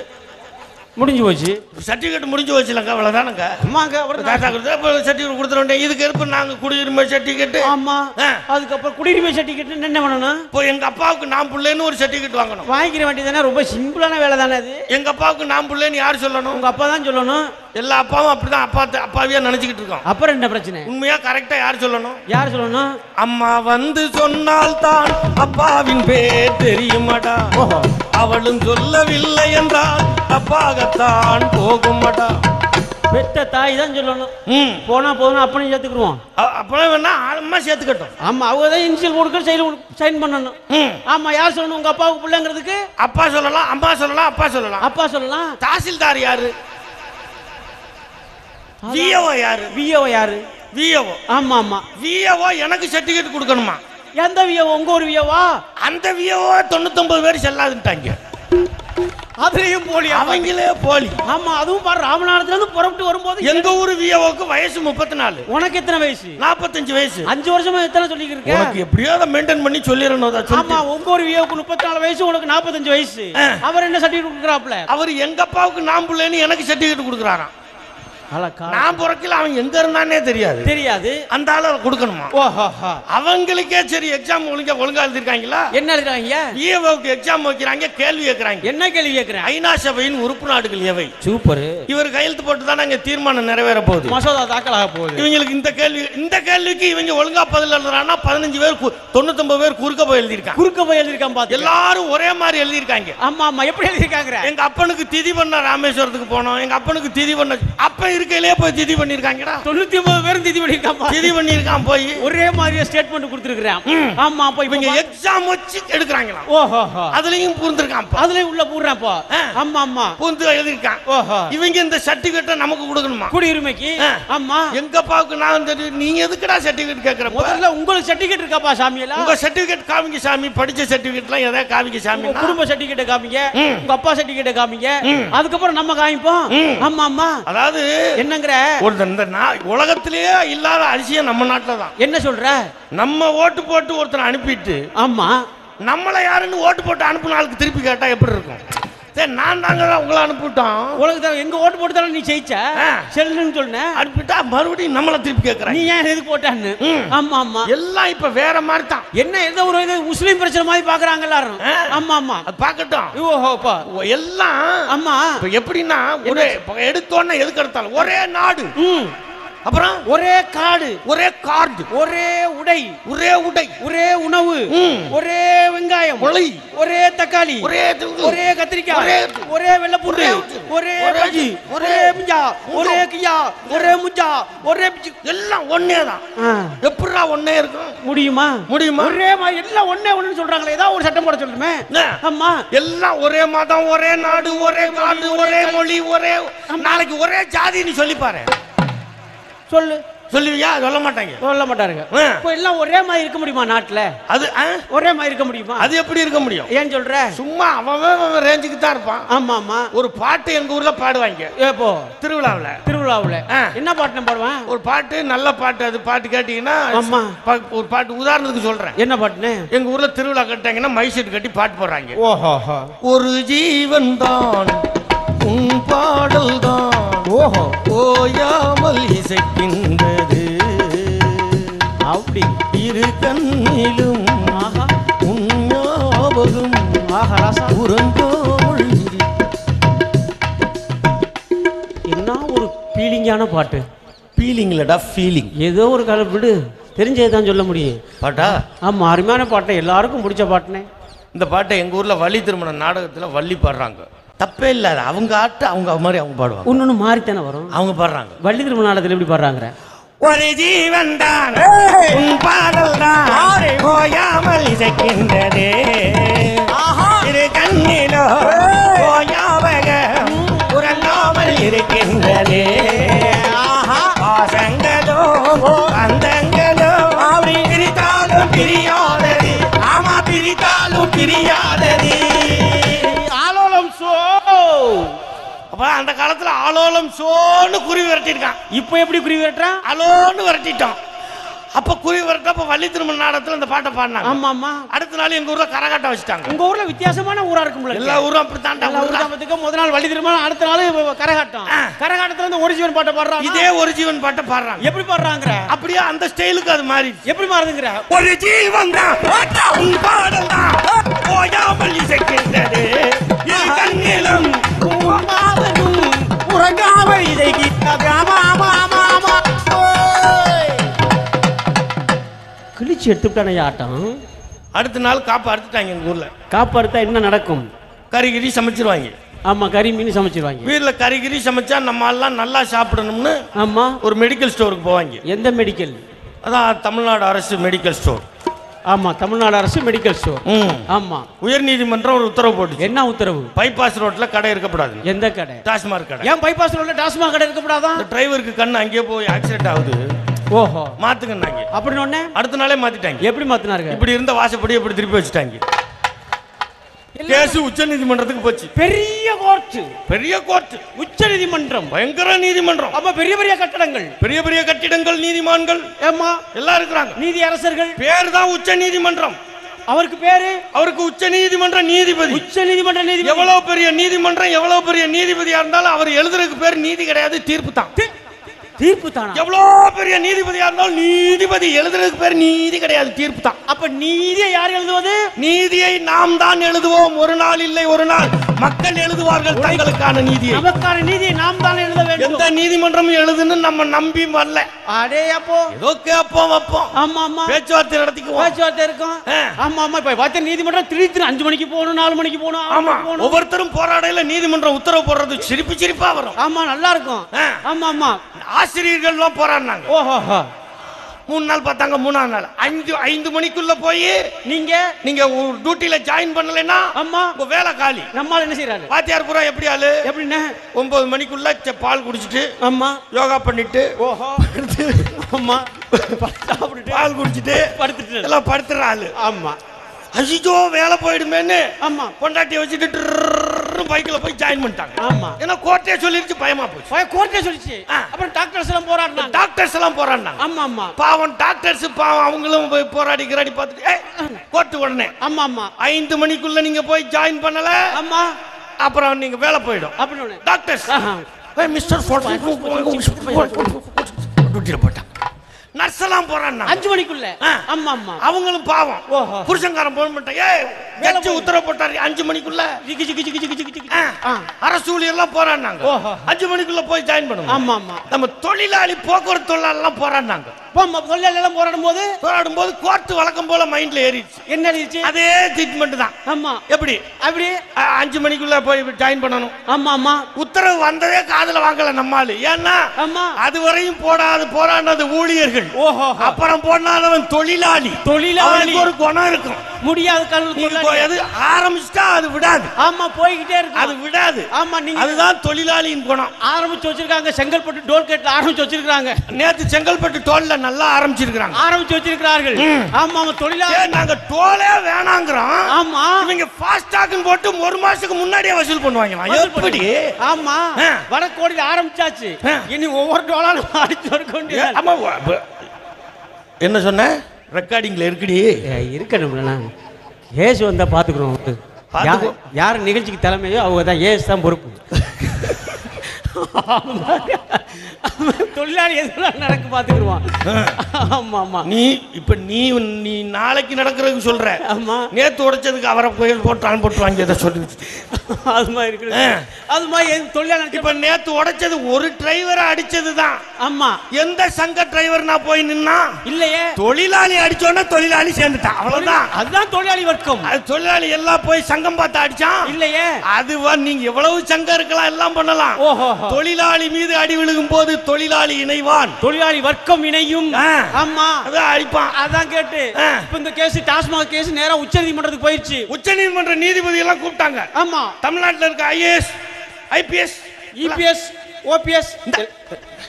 முடிஞ்சு போச்சு. சர்டிபிகேட் முடிஞ்சு வச்சுலங்க அவ்வளவுதானங்க அம்மாங்க அப்புறம் தாத்தா கொடுத்தா சர்டிபிகேட் கொடுத்துட வேண்டிய இதுக்கு இருப்பு நாங்க குடியுரிமை சர்டிபிகேட் ஆமா ஆ. அதுக்கப்புறம் குடியுரிமை சர்டிஃபிகேட் என்ன பண்ணணும்? இப்போ எங்க அப்பாவுக்கு நான் புள்ளேன்னு ஒரு சர்டிபிகேட் வாங்கணும். வாங்கிக்கிற வேண்டியதானே ரொம்ப சிம்பிளான வேலை தானே அது? எங்க அப்பாவுக்கு நான் புள்ளேன்னு யார் சொல்லணும்? உங்க அப்பா தான் சொல்லணும். எல்லா அப்பாவும் அப்படிதான் அப்பா அப்பாவியா நினைச்சுக்கிட்டு இருக்கோம். அப்புறம் என்ன பிரச்சனை? உண்மையா கரெக்டா யார் சொல்லணும்? யார் சொல்லணும்? அம்மா வந்து சொன்னால் தான் அப்பாவின் பேர் தெரியுமாடா? அவளும் சொல்லவில்லை என்றால் அப்பாகத்தான் போகுமாடா. பெத்த தாய் தான் சொல்லணும். ம். போனா போதும் அப்பனையும் சேர்த்துக்குருவோம் அ- அப்பதான் வேணா அம்மா சேர்த்துக்கட்டும். ஆமா அவங்க தான் இனிஷியல் கொடுக்க சைன் சைன் பண்ணணும். ம். ஆமா யார் சொல்லணும்? உங்க அப்பாவுக்கு பிள்ளைங்கிறதுக்கு? அப்பா சொல்லலாம் அம்மா சொல்லலாம் அப்பா சொல்லலாம். அப்பா சொல்லலாம். தாசில்தார் யாரு? விஏஓ யாரு? விஏஓ யாரு? விஏஓ ஆமா ஆமா. விஏஓ எனக்கு சர்டிபிகேட் கொடுக்கணுமா? எந்த விஏஓ உங்க ஒரு விஏவா அந்த விஏஓ தொண்ணூத்தொன்பது பேர் செல்லாதுட்டாங்க அதுலயும் போலியா அவங்களே போலி. ஆமா அதுவும் பாரு ராமநாதத்துல இருந்து புறப்பட்டு வரும்போது எங்க ஊர் விஏஓக்கு வயசு முப்பத்தி நாலு உனக்கு எத்தனை வயசு? நாற்பத்தஞ்சு வயசு. அஞ்சு வருஷமா எத்தனை சொல்லிட்டு இருக்க உனக்கு எப்படியோ அதை மெயின்டைன் பண்ணி சொல்லிடணும் ஆமா. உங்க ஒரு விஏவுக்கு முப்பத்தி நாலு வயசு உனக்கு நாற்பத்தஞ்சு வயசு. அவர் என்ன சர்டிஃபிகேட் கொடுக்குறாப்ல அவர் எங்க அப்பாவுக்கு நான் பிள்ளைன்னு எனக்கு சர்டிபிகேட் கொடுக்குறாராம். நான் பிறக்கல அவன் எங்க இருந்தானே தெரியாது. தெரியாது. அந்த ஆளை கொடுக்கணுமா? ஓஹோ அவங்களுக்கே சரி எக்ஸாம் ஒழுங்கா ஒழுங்கா எழுதிருக்காங்களா? என்ன எழுதுறாங்க? விஏஓக்கு எக்ஸாம் வைக்கிறாங்க கேள்வி கேட்கறாங்க. என்ன கேள்வி கேட்கிறேன் ஐநா சபையின் உறுப்பு நாடுகள் எவை? சூப்பர். இவர் கையெழுத்து போட்டு தானே அங்க தீர்மானம் நிறைவேற போகுது. மசோதா தாக்கல் ஆக போகுது. இவங்களுக்கு இந்த கேள்வி இந்த கேள்விக்கு இவங்க ஒழுங்கா பதில் எழுதுறாங்கன்னா பதினஞ்சு பேர் தொண்ணூத்தொன்பது பேர் குறுக்க போய் எழுதியிருக்காங்க. குறுக்க போய் எழுதிருக்கான் பாத்து எல்லாரும் ஒரே மாதிரி எழுதியிருக்காங்க. ஆமா ஆமா. எப்படி எழுதிருக்காங்க எங்க அப்பனுக்கு திதி பண்ண ராமேஸ்வரத்துக்கு போனோம். எங்க அப்பனுக்கு திதி பண்ண அப்ப இருக்கையிலே போய் திதி பண்ணிருக்காங்கடா தொண்ணூத்தி ஒன்பது பேரும் திதி பண்ணிருக்கான். திதி பண்ணிருக்கான் போய். ஒரே மாதிரியே ஸ்டேட்மெண்ட் கொடுத்துருக்கிறேன் ஆமா அப்ப இவங்க எக்ஸாம் வச்சு எடுக்கிறாங்களாம். ஓஹோ. அதுலயும் பூந்திருக்கான் அதுல உள்ள போடுறப்போ ஆ. ஆமா ஆமா. பூந்து எழுதியிருக்கான். ஓஹோ. இவங்க இந்த சர்டிபிகேட்டை நமக்கு கொடுக்கணுமா? குடியுரிமைக்கு. ஆமா. எங்க அப்பாவுக்கு நான் நீங்க எதுக்குடா சர்டிபிகேட் கேக்குற முதல்ல உங்களுக்கு சர்டிபிகேட் இருக்காப்பா சாமியெல்லாம்? உங்க சர்டிபிகேட் காமிங்க சாமி. படிச்ச சர்டிபிகேட்லாம் எதாவது காமிங்க சாமி. குடும்ப சர்டிபிகேட் காமிங்க. உங்க அப்பா சர்டிபிகேட் காமிங்க. அதுக்கப்புறம் நம்ம காமிப்போம். ஆமா ஆமா. அதாவது என்னங்கிற? ஒரு இந்த உலகத்திலேயே இல்லாத அதிசயம் நம்ம நாட்டில் தான் என்ன சொல்ற? நம்ம ஓட்டு போட்டு ஒருத்தனை அனுப்பிட்டு ஆமா. நம்மளை யாருன்னு ஓட்டு போட்டு அனுப்புன ஆளுக்கு திருப்பி கேட்டா எப்படி இருக்கும்? சரி நான் தாங்க உங்களை அனுப்பிவிட்டோம். உலகத்துல எங்க ஓட்டு போட்டு தானே நீ ஜெயிச்ச. செல்லுன்னு சொன்ன. அனுப்பிட்டா மறுபடியும் நம்மளை திருப்பி நீ கேட்கறாங்க ஏன் எதுக்கு போட்டான்னு. ஆமா ஆமா. எல்லாம் இப்ப வேற மாதிரி தான். என்ன ஏதோ ஒரு இது முஸ்லீம் பிரச்சனை மாதிரி பாக்குறாங்க எல்லாரும். ஆமா ஆமா. அது பார்க்கட்டும். ஓஹோப்பா. எல்லாம் ஆமா. எப்படின்னா ஒரே எடுத்தோன்னே எதுக்கு எடுத்தாலும் ஒரே நாடு. அப்புறம்? ஒரே காடு ஒரே கார்டு. ஒரே உடை ஒரே உடை. ஒரே உணவு. ஒரே வெங்காயம் மொழி. ஒரே தக்காளி ஒரே. ஒரே கத்திரிக்காய் ஒரே ஒரே வெள்ளப்பூண்டு ஒரே ஒரே ஒரே மிஞ்சா ஒரே கியா ஒரே முஜா ஒரே எல்லாம் ஒன்னே தான். எப்படிடா ஒன்னே இருக்கும்? முடியுமா? முடியுமா? ஒரே மாதிரி எல்லாம் ஒண்ணே ஒண்ணுன்னு சொல்றாங்களே ஏதாவது ஒரு சட்டம் போட சொல்லுமே? ஆமா எல்லாம் ஒரே மதம் ஒரே நாடு ஒரே காடு ஒரே மொழி ஒரே நாளைக்கு ஒரே ஜாதின்னு சொல்லி பாரு. சொல்லு. சொல்லுவியா? சொல்ல மாட்டாங்க. சொல்ல மாட்டாருங்க. இப்போ எல்லாம் ஒரே மாதிரி இருக்க முடியுமா நாட்டுல? அது? ஒரே மாதிரி இருக்க முடியுமா? அது எப்படி இருக்க முடியும்? ஏன் சொல்ற? சும்மா அவன் அவன் ரேஞ்சுக்கு தான் இருப்பான். ஆமா ஆமா ஒரு பாட்டு எங்க ஊர்ல பாடுவாங்க. ஏப்போ திருவிழாவுல. திருவிழாவுல. என்ன பாட்டு பாடுவேன்? ஒரு பாட்டு நல்ல பாட்டு அது பாட்டு கேட்டீங்கன்னா ஆமா. ஒரு பாட்டு உதாரணத்துக்கு சொல்றேன். என்ன பாட்டுன்னு? எங்க ஊர்ல திருவிழா கட்டாங்கன்னா மைசூர் கட்டி பாட்டு போடுறாங்க. ஓஹோ ஒரு ஜீவன் தான். உன் பாடல் தான் ஓஹோ. ஓயாமல் இசைக்கின்றது. அப்படி. இரு கண்ணிலும் ஆஹா. உன் ஞாபகம் ஆஹா ராசா. உறங்காமல் இரு. என்ன ஒரு ஃபீலிங்கான பாட்டு? ஃபீலிங்லடா ஃபீலிங் ஏதோ ஒரு கால விடு. தெரிஞ்சது தான் சொல்ல முடியும். பாட்டா? ஆமா அருமையான பாட்டை எல்லாருக்கும் பிடிச்ச பாட்டுனே. இந்த பாட்டை எங்க ஊர்ல வள்ளி திருமண நாடகத்துல வள்ளி பாடுறாங்க. தப்பே இல்ல அது அவங்க ஆட்டு அவங்க மாதிரி அவங்க பாடுவாங்க. ஒன்னொன்னு மாறித்தானே வரும்? அவங்க பாடுறாங்க. வள்ளி திருமண நாடகத்தில் எப்படி பாடுறாங்க ஒரு ஜீவன் தான். உன் பாடல் தான் ஓயாமல் இசைக்கின்றது. இரு கண்ணிலோ ஓயாவகம் உறங்காமல் இருக்கின்றது. பாசங்களோ அந்தங்களோ பிரித்தாலும் பிரியாதது. ஆமா பிரித்தாலும் பிரியாதது அப்ப அந்த காலத்துல ஆலோலம் சோன்னு குருவி விரட்டிருக்கான் இப்போ எப்படி குருவி வெட்டுறான் அலோன்னு விரட்டிட்டோம். அப்ப குருவி விரட்டப்ப வள்ளி திருமண நாடகத்துல இந்த பாட்டை பாடினாங்க. ஆமா ஆமா அடுத்த நாள் எங்க ஊர்ல கரகாட்டம் வச்சுட்டாங்க. உங்க ஊர்ல வித்தியாசமான ஊரா இருக்கும்ல எல்லா ஊரும் அப்படித்தான்டா எல்லா ஊர்ல. ஊர்தாமத்துக்கு முத நாள் வள்ளி திருமணம் அடுத்த நாள் கரகாட்டம். கரகாட்டத்துல இருந்து ஒரு ஜீவன் பாட்டை பாடுறாங்க இதே ஒரு ஜீவன் பாட்டை பாடுறாங்க. எப்படி பாடுறாங்கிற? அப்படியே அந்த ஸ்டைலுக்கு அது மாறி எப்படி மாறுதுங்கிற? ஒரு ஜீவன் தான் பாடல் தான் ஓயாமல் இசைக்கின்றது. இதை கிழிச்சு எடுத்துட்டானே ஆட்டம்? அடுத்த நாள் காப்பு அறுத்துட்டாங்க எங்க ஊர்ல. காப்பறுத்தா என்ன நடக்கும்? கறிகிரி சமைச்சிருவாங்க. ஆமா கறி மீன் சமைச்சிருவாங்க. வீட்டுல கறிகிரி சமைச்சா நம்ம எல்லாம் நல்லா சாப்பிடணும்னு ஆமா. ஒரு மெடிக்கல் ஸ்டோருக்கு போவாங்க. எந்த மெடிக்கல் அதான் தமிழ்நாடு அரசு மெடிக்கல் ஸ்டோர் ஆமா தமிழ்நாடு அரசு மெடிக்கல் ஸ்டோர் ஆமா. உயர் நீதிமன்றம் ஒரு உத்தரவு போட்டுச்சு. என்ன உத்தரவு? பைபாஸ் ரோட்ல கடை இருக்கக்கூடாது எந்த கடை? டாஸ்மாக் கடை. ஏன் பைபாஸ் ரோட்ல டாஸ்மாக் கடை இருக்கக்கூடாதான் இந்த டிரைவருக்கு கண்ணு அங்கேயே போய் ஆக்சிடென்ட் ஆகுது. ஓஹோ. மாத்துங்கன்னாங்க. அப்படின்னு அடுத்த நாளே மாத்திட்டாங்க. எப்படி மாத்தினாருங்க? இப்படி இருந்த வாசப்படி இப்படி திருப்பி வச்சுட்டாங்க. கேஸ் உச்ச நீதிமன்றத்துக்கு போச்சு. பெரிய கோர்ட் பெரிய கோர்ட் உச்ச நீதிமன்றம் பயங்கர நீதிமன்றம். ஆமா பெரிய பெரிய கட்டடங்கள். பெரிய பெரிய கட்டிடங்கள் நீதிமான்கள். ஏமா எல்லாம் இருக்கிறாங்க. நீதி அரசர்கள். பேர் தான் உச்ச நீதிமன்றம் அவருக்கு பேரு? அவருக்கு உச்ச நீதிமன்ற நீதிபதி. உச்ச நீதிமன்ற நீதிபதி. எவ்வளவு பெரிய நீதிமன்றம் எவ்வளவு பெரிய நீதிபதியா இருந்தாலும் அவர் எழுதுறதுக்கு பேர் நீதி கிடையாது தீர்ப்பு தான். தீர்ப்பு தானா? எவ்வளோ பெரிய நீதிபதியா இருந்தாலும் நீதிபதி எழுதுறதுக்கு பேர் நீதி கிடையாது தீர்ப்பு தான். அப்ப நீதியை யார் எழுதுவது? நீதியை நாம் தான் எழுதுவோம். ஒரு நாள் இல்லை ஒரு நாள். மக்கள் எழுதுவார்கள் தங்களுக்கான நீதியை. நமக்கான நீதியை நாம் தான் எழுத வேண்டும். எந்த நீதிமன்றமும் எழுதுன்னு நம்ம நம்பி வரல. அடே அப்போ. ஏதோ கேட்போம் வைப்போம். ஆமா ஆமா. பேச்சுவார்த்தை நடத்திக்குவோம். பேச்சுவார்த்தை இருக்கும். ஆமா ஆமா. இப்ப பார்த்த நீதிமன்றம் திடீர்னு அஞ்சு மணிக்கு போகணும் நாலு மணிக்கு போகணும் ஆமா. ஒவ்வொருத்தரும் போராடையில நீதிமன்றம் உத்தரவு போடுறது சிரிப்பு சிரிப்பா வரும். ஆமா நல்லா இருக்கும். ஆமா ஆமா. ஆசிரியர்கள் எல்லாம் போராடினாங்க. ஓஹோ மூணு நாள் பார்த்தாங்க மூணாவது நாள். அஞ்சு ஐந்து மணிக்குள்ள போய் நீங்க? நீங்க டியூட்டில ஜாயின் பண்ணலைன்னா அம்மா உங்க வேலை காலி. நம்மால் என்ன செய்யறாரு வாத்தியார் பூரா எப்படி ஆளு? எப்படின்னா? ஒன்பது மணிக்குள்ள பால் குடிச்சிட்டு அம்மா யோகா பண்ணிட்டு ஓஹோ. அம்மா சாப்பிட்டுட்டு பால் குடிச்சிட்டு படுத்துட்டு எல்லாம் படுத்துற ஆளு. ஆமா. அசிஜோ வேலை போயிடுமேன்னு ஆமா பொண்டாட்டியை வச்சுட்டு பைக்ல போய் ஜாயின் பண்ணிட்டாங்க ஆமா ஏன்னா கோர்ட்டே சொல்லிருச்சு பயமா போச்சு போய் கோர்ட்டே சொல்லிச்சு. அப்புறம் டாக்டர்ஸ் எல்லாம் போராடினாங்க டாக்டர்ஸ் எல்லாம் போராடினாங்க ஆமா ஆமா பாவம் டாக்டர்ஸ் பாவம் அவங்களும் போய் போராடி கிராடி பார்த்துட்டு கோர்ட்டு உடனே ஆமா ஆமா ஐந்து மணிக்குள்ள நீங்க போய் ஜாயின் பண்ணல ஆமா அப்புறம் நீங்க வேலை போயிடும் அப்படின்னு. டாக்டர்ஸ் மிஸ்டர் போட்டாங்க நர்ஸ் எல்லாம் போறாங்க அஞ்சு மணிக்குள்ள. ஆமா ஆமா. அவங்களும் பாவம். புருஷன்காரன் போன் பண்ணிட்டான் ஏய் போய்- உத்தரவு போட்டாரு. அஞ்சு மணிக்குள்ள. அரசு ஊழியர்லாம் போராடினாங்க. அஞ்சு மணிக்குள்ள போய் ஜாயின் பண்ணுங்க. ஆமா ஆமா. நம்ம தொழிலாளி போக்குவரத்து தொழிலாளர்லாம் போராடினாங்க போம்மா தொழிலாளி எல்லாம் போராடும் போது போராடும் போது கோர்ட்டு வழக்கம் போல மைண்ட்ல ஏறிடுச்சு. என்ன எழுதிச்சு அதே ட்ரீட்மெண்ட் தான். ஆமா. எப்படி? அப்படி? அஞ்சு மணிக்குள்ள போய் ஜாயின் பண்ணணும். ஆமா ஆமா. உத்தரவு வந்ததே காதுல வாங்கல நம்மாளு ஏன்னா ஆமா. அதுவரையும் போடாது போராடினது ஊழியர்கள். ஓஹோ அப்புறம் போனாதவன் தொழிலாளி. தொழிலாளி. ஒரு குணம் இருக்கும். முடியாத போய் அது ஆரம்பிச்சுட்டா அது விடாது. ஆமா போய்கிட்டே இருக்கு அது விடாது. ஆமா நீங்க அதுதான் தொழிலாளியின் குணம். ஆரம்பிச்சு வச்சிருக்காங்க செங்கல்பட்டு டோல்கேட்ல ஆரம்பிச்சு வச்சிருக்காங்க நேத்து செங்கல்பட்டு டோல்ல நல்லா ஆரம்பிச்சிருக்காங்க ஆரம்பிச்சு வச்சிருக்கிறார்கள். ஆமா ஆமா தொழிலாளி நாங்க டோலே வேணாங்கிறோம். ஆமா. இவங்க ஃபாஸ்டாக்னு போட்டு ஒரு மாசத்துக்கு முன்னாடியே வசூல் பண்ணுவாங்க எப்படி? ஆமா. வடக்கோடியில் ஆரம்பிச்சாச்சு. ஆ. இனி ஒவ்வொரு டோலா நம்ம அடிச்சு வர கொண்டு ஏ, ஆமா, என்ன சொன்ன? ரெக்கார்டிங்ல இருக்குடி. இருக்கணும்ல ஏசு வந்தா பாத்துக்கிறோம் பாத்துக்குவோம். யார் நிகழ்ச்சிக்கு தலைமையோ அவங்க தான் ஏசு தான் பொறுப்பு. தொழிலாளி எதுலாம் நடக்கு பாத்துக்கிடுவான் ஆமா ஆமா. நீ இப்ப நீ நீ நாளைக்கு நடக்கிறதுக்கு சொல்ற. ஆமா. நேத்து உடைச்சதுக்கு அவரை புயல் போட்டான் போட்டு வாங்கி அதை சொல்லி. அது மாதிரி இருக்குது ஆ. அது மாதிரி தொழிலாளி இப்ப நேத்து உடைச்சது ஒரு டிரைவரை அடிச்சது தான் ஆமா. எந்த சங்க டிரைவர் நான் போய் நின்னா இல்லையே. தொழிலாளி அடிச்சோன்னா தொழிலாளி சேர்ந்துட்டான். அவ்வளவுதான். அதுதான் தொழிலாளி வர்க்கம். அது தொழிலாளி எல்லாம் போய் சங்கம் பார்த்து அடிச்சான். இல்லையே. அது வ- நீங்க எவ்வளவு சங்கம் இருக்கலாம் எல்லாம் பண்ணலாம். ஓஹோ. தொழிலாளி மீது அடி விழுகும் போது தொழிலாளி இணைவான். தொழிலாளி வர்க்கம் இணையும். ஆ. ஆமா. அதான் அடிப்பான். அதான் கேட்டு. ஆ. இப்ப இந்த கேஸ் டாஸ்மாக் கேஸ் நேரா உச்ச நீதிமன்றத்துக்கு போயிடுச்சு உச்ச நீதிமன்ற நீதிபதி எல்லாம் கூப்பிட்டாங்க. ஆமா. தமிழ்நாட்டுல இருக்க ஐஏஎஸ் ஐபிஎஸ் இபிஎஸ் ஓபிஎஸ்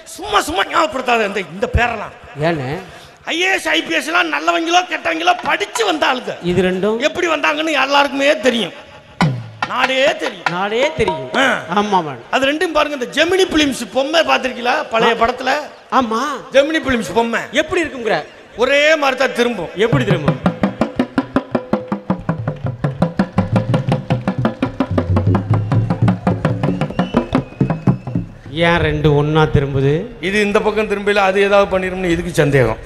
சும்மா சும்மா ஞாபகப்படுத்தாத இந்த இந்த பேரெல்லாம். ஏன்னு ஐஏஎஸ் ஐபிஎஸ் எல்லாம் நல்லவங்களோ கெட்டவங்களோ படிச்சு வந்த ஆளுங்க. இது ரெண்டும்? எப்படி வந்தாங்கன்னு எல்லாருக்குமே தெரியும். நாடே தெரியும். நாடே தெரியும். ஆமா அது ரெண்டும் பாருங்க இந்த ஜெமினி பிலிம்ஸ் பொம்மை பார்த்திருக்கீங்களா? பழைய படத்துல? ஆமா. ஜெமினி பிலிம்ஸ் பொம்மை. எப்படி இருக்குங்கிற? ஒரே மாதிரி தான் திரும்பும். எப்படி திரும்ப ஏன் ரெண்டு ஒண்ணா திரும்புது? இது இந்த பக்கம் திரும்பல அது ஏதாவது பண்ணிரும்னு இதுக்கு சந்தேகம்.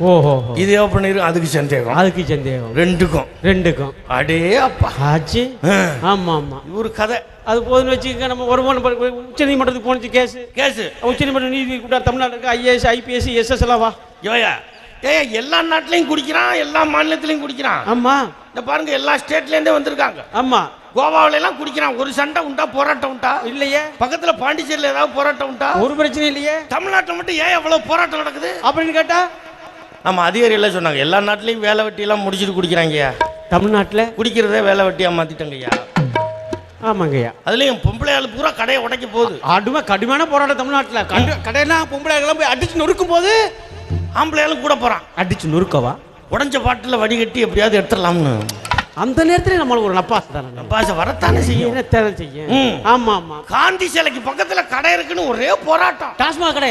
ஓஹோ இது பண்ணிரும் அதுக்கு சந்தேகம். அதுக்கு சந்தேகம். ரெண்டுக்கும். ரெண்டுக்கும். அடே அப்பா. ஆச்சு. ஆமா ஆமா. ஒரு கதை. அது போதுன்னு வச்சுக்க நம்ம வருமானம் உச்ச நீதிமன்றத்துக்கு போனுச்சு கேஸ். கேசு உச்ச நீதிமன்ற நீதி கூட்டார் தமிழ்நாட்டுக்கு ஐஏஎஸ் ஐபிஎஸ் எஸ்எஸ் எல்லாம் வா. யோயா ஏய் எல்லா நாட்டிலையும் குடிக்கிறான் எல்லா மாநிலத்திலையும் குடிக்கிறான். ஆமா. இந்த பாருங்க எல்லா ஸ்டேட்ல இருந்தே வந்திருக்காங்க. ஆமா. கோவாவில எல்லாம் குடிக்கிறான். ஒரு சண்டை உண்டா போராட்டம் உண்டா? இல்லையே. பக்கத்துல பாண்டிச்சேரியில ஏதாவது போராட்டம் உண்டா? ஒரு பிரச்சனை இல்லையே. தமிழ்நாட்டில் மட்டும் ஏன் எவ்வளவு போராட்டம் நடக்குது? அப்படின்னு கேட்டா நம்ம அதிகாரிகள் சொன்னாங்க எல்லா நாட்டிலையும் வேலை வெட்டி எல்லாம் முடிச்சிட்டு குடிக்கிறாங்கய்யா தமிழ்நாட்டுல? குடிக்கிறதே வேலை வெட்டியா மாத்திட்டாங்கய்யா ஆமாங்கய்யா அதுலயும் பொம்பளை ஆளு பூரா கடையை உடைக்க போகுது. கடுமை கடுமையான போராட்டம் தமிழ்நாட்டுல. கடு கடையெல்லாம் பொம்பளை போய் அடிச்சு நொறுக்கும் போது ஆம்பளை ஆளும் கூட போறான். அடிச்சு நொறுக்கவா? உடைஞ்ச பாட்டில் வடிகட்டி எப்படியாவது எடுத்துடலாம்னு. அந்த நேரத்துல நம்மளுக்கு ஒரு நப்பாசம் தானே. பாச வரத்தானே செய்யும். என்ன தேவை செய்யும். ஆமா ஆமா காந்தி சிலைக்கு பக்கத்துல கடை இருக்குன்னு ஒரே போராட்டம். டாஸ்மாக் கடை.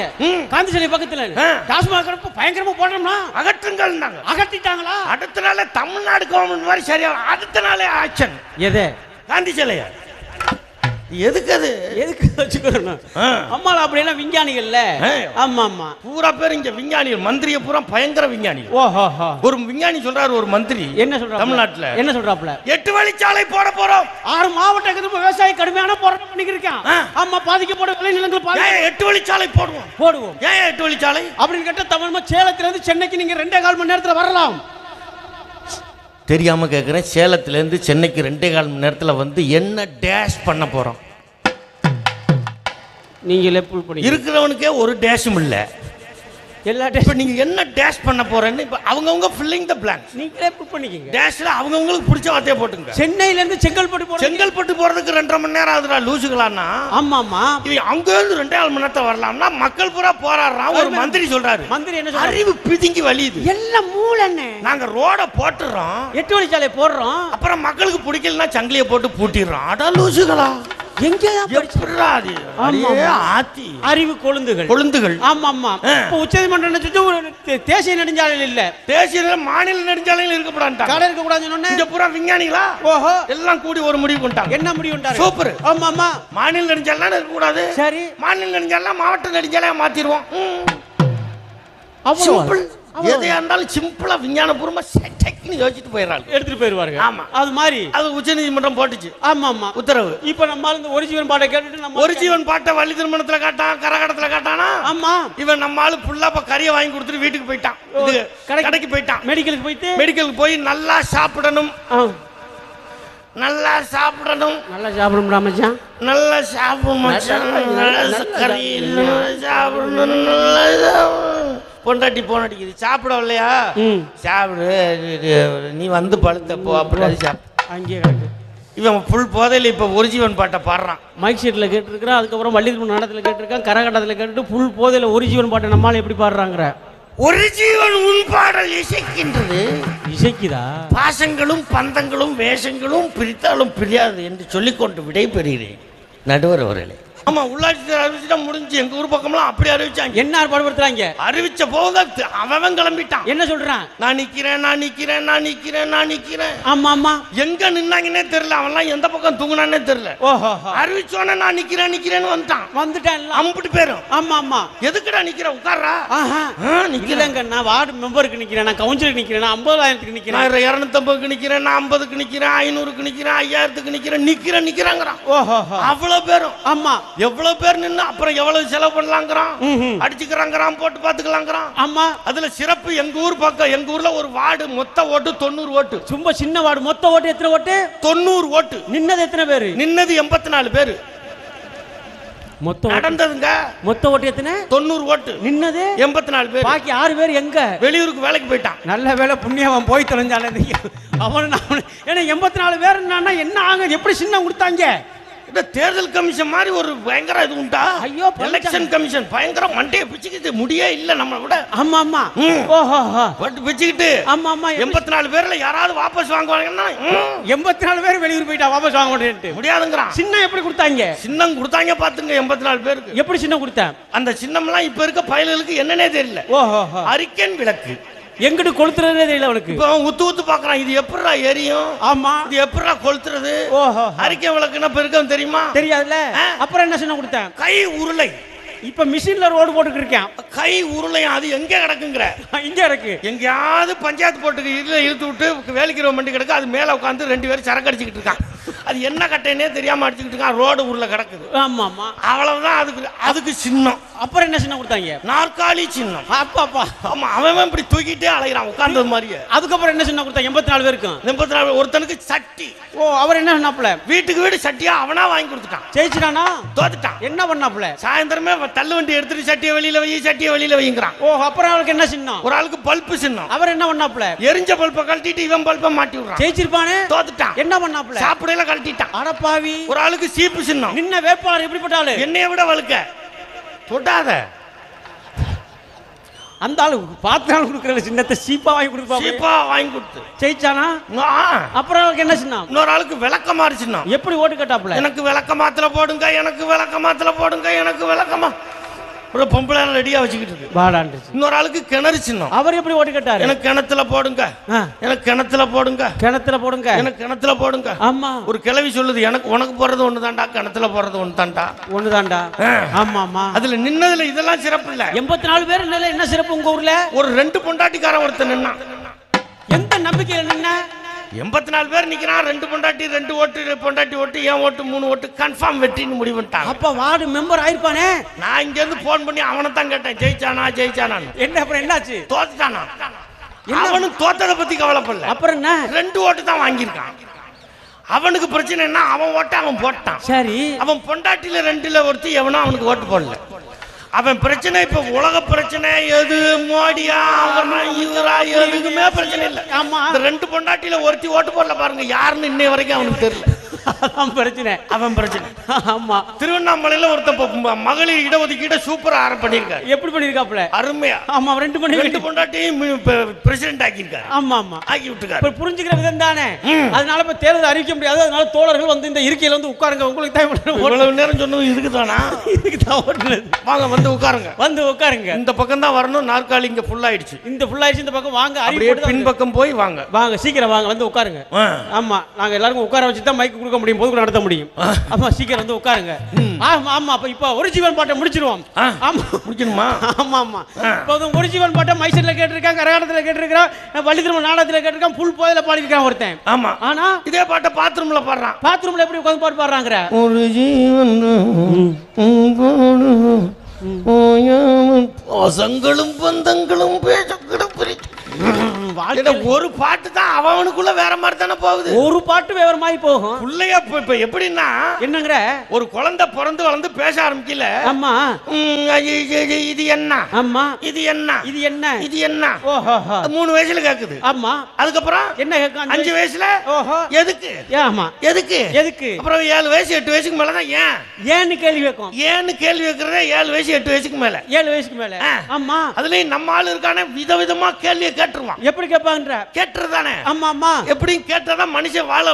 காந்தி சிலை பக்கத்துல. டாஸ்மாக் கடை பயங்கரமா போடுறோம்னா அகற்றுங்கள்னாங்க. அகற்றிட்டாங்களா? அடுத்த நாளே தமிழ்நாடு கவர்மெண்ட் மாதிரி சரியா அடுத்த நாளே ஆக்ஷன் எதை? காந்தி சிலைய. எதுக்கு அது? எதுக்கு வச்சுக்கிறோம் அப்படியெல்லாம் விஞ்ஞானிகள்ல? ஆ. ஆமா ஆமா பூரா பேர் இங்க விஞ்ஞானிகள் மந்திரிய பூரா பயங்கர விஞ்ஞானிகள். ஓஹோ ஒரு விஞ்ஞானி சொல்றாரு ஒரு மந்திரி என்ன சொல்றாப்ல தமிழ்நாட்டுல. என்ன சொல்றாப்ல எட்டு வழிச்சாலை போட போறோம். ஆறு மாவட்டத்துக்கு இப்ப விவசாயி கடுமையான போராட்டம் பண்ணிக்கிருக்கான். ஆமா பாதிக்கப்படும் விளைநிலங்கள் பாதி எட்டு வழிச்சாலை போடுவோம். போடுவோம். ஏன் எட்டு வழிச்சாலை? அப்படின்னு கேட்டா தமிழ்மா சேலத்துல இருந்து சென்னைக்கு நீங்க ரெண்டே கால் மணி நேரத்துல வரலாம். தெரியாம கேட்குறேன் சேலத்துல இருந்து சென்னைக்கு ரெண்டே கால் மணி நேரத்துல வந்து என்ன டேஷ் பண்ண போறோம்? நீங்களே புல் பண்ணி இருக்கிறவனுக்கே ஒரு டேஷும் இல்ல. எல்லா இப்ப டேஷ் நீங்க என்ன டேஷ் பண்ண போறேன்னு இப்ப அவங்கவங்க ஃபில்லிங் த பிளாங்க் நீங்களே புல் பண்ணிக்கங்க. டேஷ்ல அவங்கவங்களுக்கு பிடிச்ச வார்த்தையை போட்டுங்க சென்னையில இருந்து செங்கல்பட்டு போற செங்கல்பட்டு போறதுக்கு ரெண்டரை மணி நேரம் ஆகுதுடா லூசுகளான்னா ஆமா ஆமா இது அங்க இருந்து ரெண்டே கால் மணி நேரத்துல வரலாம்னா மக்கள் பூரா போராடுறான். ஒரு மந்திரி சொல்றாரு. மந்திரி என்ன அறிவு பிதுங்கி வலியுது. எல்லாம் மூலன்னு நாங்க ரோட போட்டுறோம். எட்டு வழிச்சாலை போடுறோம். அப்புறம் மக்களுக்கு பிடிக்கலன்னா சங்கிலியை போட்டு பூட்டிடுறோம். அடா லூசுகளா? அறிவு கொழுந்துகள். கொழுந்துகள். ஆமா ஆமா. இப்ப உச்சநீதிமன்றம் தேசிய நெடுஞ்சாலையில் இல்ல. தேசிய மாநில நெடுஞ்சாலையில் இருக்கக்கூடாது கடை இருக்க கூடாதுன்னு பூரா விஞ்ஞானிகளா? ஓஹோ. எல்லாம் கூடி ஒரு முடிவு பண்ணிட்டாங்க என்ன முடிவு சூப்பர். ஆமா ஆமா மாநில நெடுஞ்சாலை இருக்கக்கூடாது. சரி. மாநில நெடுஞ்சாலை மாவட்ட நெடுஞ்சாலையா சிம்பிள் அவ்வளவு. எதையா இருந்தாலும் சிம்பிளா விஞ்ஞானபூர்வமா செட்டக்னு யோசிச்சுட்டு போயிடறாங்க. எடுத்துட்டு போயிருவாருங்க ஆமா. அது மாதிரி அது உச்சநீதிமன்றம் போட்டுச்சு. ஆமா ஆமா உத்தரவு. இப்ப நம்ம இந்த ஒரு ஜீவன் பாட்டை கேட்டுட்டு நம்ம ஒரு ஜீவன் பாட்டை வள்ளி திருமணத்துல காட்டான் கரகடத்துல காட்டானா? ஆமா. இவன் நம்ம ஆளு புல்லா இப்ப கறியை வாங்கி கொடுத்துட்டு வீட்டுக்கு போயிட்டான். கடைக்கு- போயிட்டான். மெடிக்கலுக்கு போயிட்டு? மெடிக்கலுக்கு போய் நல்லா சாப்பிடணும். நல்லா சாப்பிடணும். நல்லா சாப்பிட மச்சான். நல்லா சாப்பிடும் மச்சான். நல்லா- நல்லா நல்லா கறி நல்லா சாப்பிடணும். நல்லா சாப்பிடணும். பொண்டாட்டி போன் அடிக்குது. சாப்பிடு இது, இது, நீ வந்து பழுத்த போ அப்படி அது சாப்பிடு. அங்கேயே கிடக்கு. இவன் ஃபுல் போதையில இப்ப ஒரு ஜீவன் பாட்டை பாடுறான். மைக் செட்டில் கேட்டிருக்கிறான் அதுக்கப்புறம் வள்ளிதிருமண நடத்தில் கேட்டிருக்கான் கரகட்டத்தில் கேட்டுட்டு புல் போதையில் ஒரு ஜீவன் பாட்டை நம்மளால எப்படி பாடுறாங்கிற. ஒரு ஜீவன் உன் பாடல் இசைக்கின்றது. இசைக்குதா? பாசங்களும் பந்தங்களும் வேஷங்களும் பிரித்தாலும் பிரியாது என்று சொல்லிக்கொண்டு விடைபெறுகிறேன். நடுவர் அவர்களே. ஆமா உள்ளாட்சி அறிவிச்சுட்டா முடிஞ்சு. எங்க ஊர் பக்கம்லாம் அப்படி அறிவிச்சாங்க. என்ன ஆர்ப்பாடுபடுத்துறாங்க அறிவிச்ச போக த- அவன் கிளம்பிட்டான். என்ன சொல்றான்? நான் நிக்கிறேன் நான் நிக்கிறேன் நான் நிக்கிறேன் நான் நிக்கிறேன். ஆமா ஆமா. எங்க நின்னாங்கன்னே தெரியல. அவன்லாம் எந்த பக்கம் தூங்குனானே தெரியல. ஓஹோ அறிவிச்சோன்னே நான் நிக்கிறேன் நிக்கிறேன்னு வந்துட்டான். வந்துட்டேன். அம்பிட்டு பேரும் ஆமா ஆமா. எதுக்குடா நிக்கிற? உட்கார்றா. ஆஹா. இல்லைங்க நான் வார்டு மெம்பருக்கு நிக்கிறேன் நான் கவுன்சிலருக்கு நிக்கிறேன் நான் ஐம்பதாயிரத்துக்கு நிக்கிறேன். நான் இரநூத்தம்பதுக்கு நிக்கிறேன் நான் ஐம்பதுக்கு நிக்கிறேன் ஐநூறுக்கு நிக்கிறேன் ஐயாயிரத்துக்கு நிக்கிறேன் நிக்கிறேன் நிக்கிறாங்கிறான். ஓஹோ. அவ்வளவு பேரும். ஆமா. எவ்வளவு பேர் நின்னு அப்புறம் எவ்வளவு செலவு பண்ணலாங்கிறான். அடிச்சுக்கிறாங்கிறான் போட்டு பாத்துக்கலாங்கிறான் ஆமா. அதுல சிறப்பு எங்க ஊர் பக்கம் எங்க ஊர்ல ஒரு வார்டு மொத்த ஓட்டு தொண்ணூறு ஓட்டு. சும்மா சின்ன வார்டு மொத்த ஓட்டு எத்தனை ஓட்டு? தொண்ணூறு ஓட்டு. நின்னது எத்தனை பேரு? நின்னது எண்பத்தி நாலு பேரு. மொத்த ஓட்டு. நடந்ததுங்க. மொத்த ஓட்டு எத்தனை? தொண்ணூறு ஓட்டு. நின்னது? எண்பத்தி நாலு பேர். பாக்கி ஆறு பேர் எங்க? வெளியூருக்கு வேலைக்கு போயிட்டான். நல்ல வேலை புண்ணியவன் போய் தொலைஞ்சாலே அவன் ஏன்னா எண்பத்தி நாலு பேர் என்ன ஆகும் எப்படி சின்ன கொடுத்தாங்க? இந்த தேர்தல் கமிஷன் மாதிரி ஒரு பயங்கர இது உண்டா? ஐயோ. எலெக்ஷன் கமிஷன் பயங்கர மண்டையை பிச்சுக்கிட்டு முடியே இல்ல நம்ம விட. ஆமா ஆமா. ஓஹோ பட்டு பிச்சுக்கிட்டு ஆமா ஆமா. எண்பத்தி நாலு பேர்ல யாராவது வாபஸ் வாங்குவாங்கன்னா எண்பத்தி நாலு பேர் வெளியூர் போயிட்டா வாபஸ் வாங்க மாட்டேன்ட்டு. முடியாதுங்கிறான். சின்ன எப்படி கொடுத்தாங்க? சின்னம் கொடுத்தாங்க பாத்துங்க எண்பத்தி நாலு பேருக்கு. எப்படி சின்ன கொடுத்தேன்? அந்த சின்னம்லாம் இப்ப இருக்க பயல்களுக்கு என்னன்னே தெரியல. ஓஹோ. அரிக்கன் விளக்கு. எங்கிட்டு கொளுத்துறதே தெரியல அவனுக்கு. இப்ப அவன் உத்து உத்து பாக்குறான் இது எப்படிடா எரியும்? ஆமா. இது எப்படிடா கொளுத்துறது? ஓஹோ. அரிக்கன் விளக்குன்னா இப்ப இருக்கவன் தெரியுமா? தெரியாதுல்ல. அப்புறம் என்ன சின்ன கொடுத்தேன்? கை உருளை. இப்ப மிஷின்ல ரோடு போட்டுட்டு இருக்கேன். கை உருளையும் அது எங்க கிடக்குங்கிற? [laughs] இங்க இருக்கு. எங்கேயாவது பஞ்சாயத்து போட்டுக்கு இதில் இழுத்து விட்டு வேலைக்கு வண்டி கிடக்கு அது மேலே உட்காந்து ரெண்டு பேரும் சரக்கு அடிச்சுக்கிட்டு இருக்கான். அது என்ன கட்டைனே தெரியாம அடிச்சுக்கிட்டு இருக்கான் ரோடு உருளை கிடக்குது. ஆமா ஆமா அவ்வளவுதான் அதுக்கு அதுக்கு சின்னம். அப்புறம் என்ன சின்ன கொடுத்தாங்க? நாற்காலி சின்னம். அப்பா அப்பா ஆமா அவன் இப்படி தூக்கிட்டே அலைகிறான் உட்கார்ந்தது மாதிரியே. அதுக்கப்புறம் என்ன சின்ன கொடுத்தாங்க எண்பத்தி நாலு பேருக்கும். எண்பத்தி நாலு ஒருத்தனுக்கு சட்டி. ஓ அவர் என்ன பண்ணாப்புல வீட்டுக்கு வீடு சட்டியா அவனா வாங்கி கொடுத்துட்டான். ஜெயிச்சிட்டானா? தோத்துட்டான். என்ன பண்ணாப்புல? சாயந்தரமே தள்ளு வண்டி எடுத்துட்டு சட்டியை வெளியில வை சட்டியை வெளியில வைங்கிறான். ஓ அப்புறம் அவருக்கு என்ன சின்னம்? ஒரு ஆளுக்கு பல்பு சின்னம். அவர் என்ன பண்ணாப்புல? எரிஞ்ச பல்பை கழட்டிட்டு இவன் பல்பை மாட்டி விடுறான். ஜெயிச்சிருப்பானு? தோத்துட்டான். என்ன பண்ணாப்புல? சாப்பிடையில கழட்டிட்டான். அடப்பாவி. ஒரு ஆளுக்கு சீப்பு சின்னம். நின்ன வேட்பாளர் எப்படிப்பட்ட ஆளு? என்னைய விட வழுக்க. தொட்டாத. அந்த ஆளு பாத்திரம் கொடுக்குற சின்னத்தை சீப்பா வாங்கி கொடுப்பாங்க சீப்பா வாங்கி கொடுத்து. ஜெயிச்சானா? அப்புறம் அவருக்கு என்ன சின்னம்? இன்னொரு ஆளுக்கு விளக்க மாறு சின்னம் எப்படி ஓட்டு கட்டாப்புல? எனக்கு விளக்க மாத்துல போடுங்க எனக்கு விளக்க மாத்துல போடுங்க எனக்கு விளக்கமா ஒரு பொம்பளை ரெடியா வச்சுக்கிட்டு இருக்கு. வாடாண்டுச்சு இன்னொரு ஆளுக்கு கிணறு சின்னம். அவர் எப்படி ஓட்டு கேட்டாரு? எனக்கு கிணத்துல போடுங்க. எனக்கு கிணத்துல போடுங்க. கிணத்துல போடுங்க. எனக்கு கிணத்துல போடுங்க. ஆமா. ஒரு கிழவி சொல்லுது எனக்கு உனக்கு போறது ஒண்ணு தான்டா கிணத்துல போறது ஒண்ணு தான்டா ஒண்ணுதான்டா. ஆ. ஆமா ஆமா. அதுல நின்னதுல இதெல்லாம் சிறப்பு இல்ல. எண்பத்தி நாலு பேர் என்ன சிறப்பு உங்க ஊர்ல? ஒரு ரெண்டு பொண்டாட்டிக்காரன் ஒருத்தன் நின்னான். எந்த நம்பிக்கையில நின்ன? எண்பத்தி நாலு பேர் நிக்கிறான் ரெண்டு பொண்டாட்டி ரெண்டு ஓட்டு பொண்டாட்டி ஓட்டு ஏன் ஓட்டு மூணு ஓட்டு கன்ஃபார்ம் வெற்றின்னு முடிவு பண்ணிட்டாங்க அப்ப வார்டு மெம்பர் ஆயிருப்பானே? நான் இங்க இருந்து போன் பண்ணி அவனை தான் கேட்டேன் ஜெயிச்சானா ஜெயிச்சானான்னு. என்ன அப்புறம் என்னாச்சு? தோத்துட்டானா? அவனும் தோத்ததை பத்தி கவலைப்படல. அப்புறம் என்ன? ரெண்டு ஓட்டு தான் வாங்கியிருக்கான். அவனுக்கு பிரச்சனை என்ன? அவன் ஓட்ட அவன் போட்டான். சரி. அவன் பொண்டாட்டில ரெண்டுல ஒருத்தி எவனும் அவனுக்கு ஓட்டு போடல. அவன் பிரச்சனை இப்ப உலக பிரச்சனை எது? மோடியா அவனா இவரா எதுக்குமே பிரச்சனை இல்ல. ஆமா. அந்த ரெண்டு பொண்டாட்டில ஒருத்தி ஓட்டு போடல பாருங்க. யாருன்னு இன்னை வரைக்கும் அவனுக்கு தெரியல. அதான் பிரச்சனை. அவன் பிரச்சனை. ஆமா. திருவண்ணாமலையில ஒருத்தன் மகளிர் இடஒதுக்கீட சூப்பரா ஆரம் பண்ணியிருக்காரு. எப்படி பண்ணிருக்காப்ல அருமையா. ஆமா ரெண்டு மணி ரெண்டு பொண்டாட்டியும் பிரசிடென்ட் ஆக்கியிருக்காரு. ஆமா ஆமா. ஆக்கி விட்டுருக்காரு. இப்ப புரிஞ்சுக்கிற விதம் தானே. அதனால இப்ப தேர்தல் அறிவிக்க முடியாது. அதனால தோழர்கள் வந்து இந்த இருக்கையில வந்து உட்காருங்க. உங்களுக்கு தான் இவ்வளவு நேரம் சொன்னது இதுக்குதானா? இதுக்கு தான் ஓட்டுனது. வாங்க வந்து உட்காருங்க. வந்து உட்காருங்க. இந்த பக்கம் தான் வரணும். நாற்காலி இங்க ஃபுல் ஆயிடுச்சு. இந்த ஃபுல் ஆயிடுச்சு. இந்த பக்கம் வாங்க. அப்படியே பின்பக்கம் போய் வாங்க. வாங்க சீக்கிரம் வாங்க. வந்து உட்காருங்க. ஆமா நாங்க எல்லாருக்கும் உட்கார வச்சு தான் மைக் கொடுக்க முடியும் பொதுக்குழு நடத்த முடியும். ஆமா சீக்கிரம் வந்து உட்காருங்க. ஆமா ஆமா அப்ப இப்ப ஒரு ஜீவன் பாட்டை முடிச்சிருவோம். ஆமா. முடிக்கணுமா? ஆமா ஆமா. இப்போ வந்து ஒரு ஜீவன் பாட்டை மைசூர்ல கேட்டிருக்கான் கரகாட்டத்துல கேட்டிருக்கான் வள்ளித்திரும நாடகத்துல கேட்டிருக்கான் புல் போதில பாடிருக்கான் ஒருத்தன். ஆமா. ஆனா இதே பாட்டை பாத்ரூம்ல பாடுறான். பாத்ரூம்ல எப்படி உட்காந்து பாட்டு பாடுறாங்கிற? ஒரு ஜீவன் பசங்களும் பந்தங்களும் பேச ஒரு பாட்டு தான் அவனுக்குள்ள வேற மாதிரி தானே போகுது. ஒரு பாட்டு வேற மாதிரி போகும். பிள்ளைய இப்ப எப்படின்னா என்னங்கிற? ஒரு குழந்தை பிறந்து வளர்ந்து பேச ஆரம்பிக்கல. ஆமா. இது என்ன? ஆமா. இது என்ன? இது என்ன? இது என்ன? ஓஹோ. மூணு வயசுல கேக்குது. ஆமா. அதுக்கப்புறம் என்ன கேட்கும் அஞ்சு வயசுல? ஓஹோ. எதுக்கு? ஆமா. எதுக்கு? எதுக்கு? அப்புறம் ஏழு வயசு எட்டு வயசுக்கு மேலதான் ஏன்? ஏன்னு கேள்வி கேட்கும். ஏன்னு கேள்வி வைக்கிறதே ஏழு வயசு எட்டு வயசுக்கு மேல. ஏழு வயசுக்கு மேல. ஆமா. அதுலயும் நம்ம ஆளு இருக்கானே விதவிதமா கேள்வியை கேட்டுருவான். எப்படி கேட்பாங்கன்ற? கேட்டுறதானே ஆமா ஆமா. எப்படி கேட்டாதான் மனுஷன் வாழ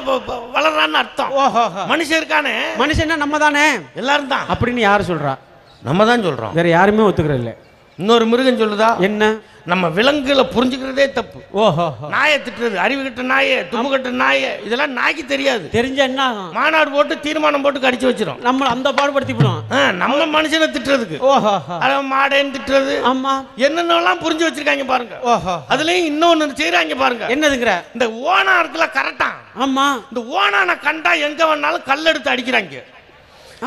வளர்றான்னு அர்த்தம். ஓஹோ மனுஷன் இருக்கானே? மனுஷன்னா நம்ம தானே எல்லாரும் தான் அப்படின்னு யாரு சொல்றா? நம்ம தான் சொல்றோம். வேற யாருமே ஒத்துக்கிறது இல்ல இன்னொரு மிருகம் சொல்லுதா? என்ன? நம்ம விலங்குகளை புரிஞ்சுக்கிறதே தப்பு. ஓஹோ. நாயை திட்டுறது அறிவு கட்ட நாயே தும்பு கட்ட நாயே இதெல்லாம் நாய்க்கு தெரியாது. தெரிஞ்ச என்ன மாநாடு போட்டு தீர்மானம் போட்டு கடிச்சு வச்சிரும். நம்ம அந்த பாடுபடுத்திப்படும் ஆ, நம்ம மனுஷனை திட்டுறதுக்கு. ஓஹோ. அத மாடேன்னு திட்டுறது. ஆமா. என்னென்னலாம் புரிஞ்சு வச்சிருக்காங்க பாருங்க. ஓஹோ. அதுலயும் இன்னொன்னு செய்யறாங்க பாருங்க. என்னதுங்கிற? இந்த ஓனா இருக்குல்ல கரெக்டா? ஆமா. இந்த ஓனான கண்டா எங்க வேணாலும் கல் எடுத்து அடிக்கிறாங்க.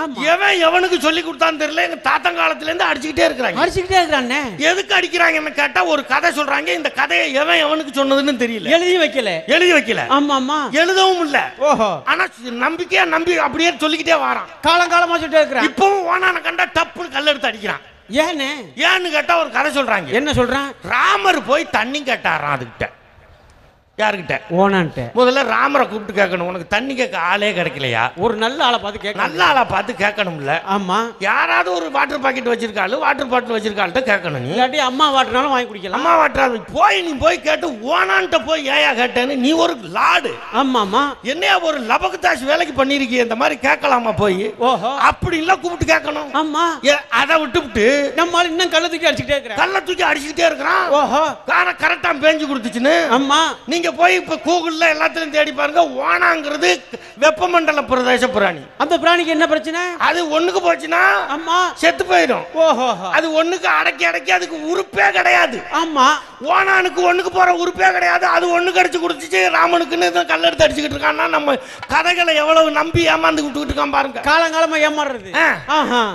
எவன் எவனுக்கு சொல்லி கொடுத்தான்னு தெரியல. எங்க தாத்தன் காலத்துல இருந்து அடிச்சுக்கிட்டே இருக்கிறாங்க. அடிச்சுக்கிட்டே இருக்கிறானே எதுக்கு அடிக்கிறாங்கன்னு கேட்டா ஒரு கதை சொல்றாங்க. இந்த கதையை எவன் எவனுக்கு சொன்னதுன்னு தெரியல. எழுதி வைக்கல. எழுதி வைக்கல. ஆமா ஆமா. எழுதவும் இல்ல. ஓஹோ. ஆனா நம்பிக்கையா நம்பி அப்படியே சொல்லிக்கிட்டே வாரான். காலங்காலமா சொல்லிட்டே இருக்கிறான். இப்பவும் ஓனான கண்டா டப்புன்னு கல் எடுத்து அடிக்கிறான். ஏன்னு? ஏன்னு கேட்டா ஒரு கதை சொல்றாங்க. என்ன சொல்றான்? ராமர் போய் தண்ணி கேட்டாராம் அதுகிட்ட யாருக்கிட்ட? ஓனான்ட்டு. முதல்ல ராமரை கூப்பிட்டு கேட்கணும். உனக்கு தண்ணி கேட்க ஆளே கிடைக்கலையா? ஒரு நல்ல ஆளை பார்த்து கேட்க நல்ல ஆளா பார்த்து கேட்கணும்ல. ஆமா. யாராவது ஒரு வாட்டர் பாக்கெட் வச்சிருக்காளு வாட்டர் பாட்டில் வச்சிருக்காள்கிட்ட கேட்கணும் நீ. இல்லாட்டி அம்மா வாட்டினாலும் வாங்கி குடிக்கலாம். அம்மா வாட்டர் போய் நீ போய் கேட்டு ஓனான்ட்ட போய் ஏயா கேட்டேன்னு நீ ஒரு லாடு. ஆமா ஆமா என்னையா ஒரு லபகுதாஸ் வேலைக்கு பண்ணிருக்கிய இந்த மாதிரி கேட்கலாமா போய்? ஓஹோ. அப்படி இல்ல கூப்பிட்டு கேட்கணும். ஆமா. அதை விட்டுவிட்டு நம்ம ஆளு இன்னும் கள்ள தூக்கி அடிச்சுக்கிட்டே இருக்கிறான். கல்ல தூக்கி அடிச்சுக்கிட்டே இருக்கிறான். ஓஹோ. காரை கரெக்டா பேஞ்சு கொடுத்துச்சுன்னு ஆமா. நீங்க போய் இப்ப கூகுள்ல எல்லாத்துலயும் தேடி பாருங்க ஓனாங்கிறது வெப்பமண்டல பிரதேச பிராணி. அந்த பிராணிக்கு என்ன பிரச்சனை? அது ஒண்ணுக்கு போச்சுன்னா ஆமா. செத்து போயிடும். ஓஹோ. அது ஒண்ணுக்கு அடக்கி அடக்கி அதுக்கு உறுப்பே கிடையாது. ஆமா. ஓனானுக்கு ஒண்ணுக்கு போற உறுப்பே கிடையாது. அது ஒண்ணுக்கு அடிச்சு கொடுத்துச்சு ராமனுக்குன்னு கல்லெடுத்து அடிச்சுக்கிட்டு இருக்கான்னா நம்ம கதைகளை எவ்வளவு நம்பி ஏமாந்து விட்டுக்கிட்டு இருக்கான் பாருங்க. காலங்காலமா ஏமாறுறது.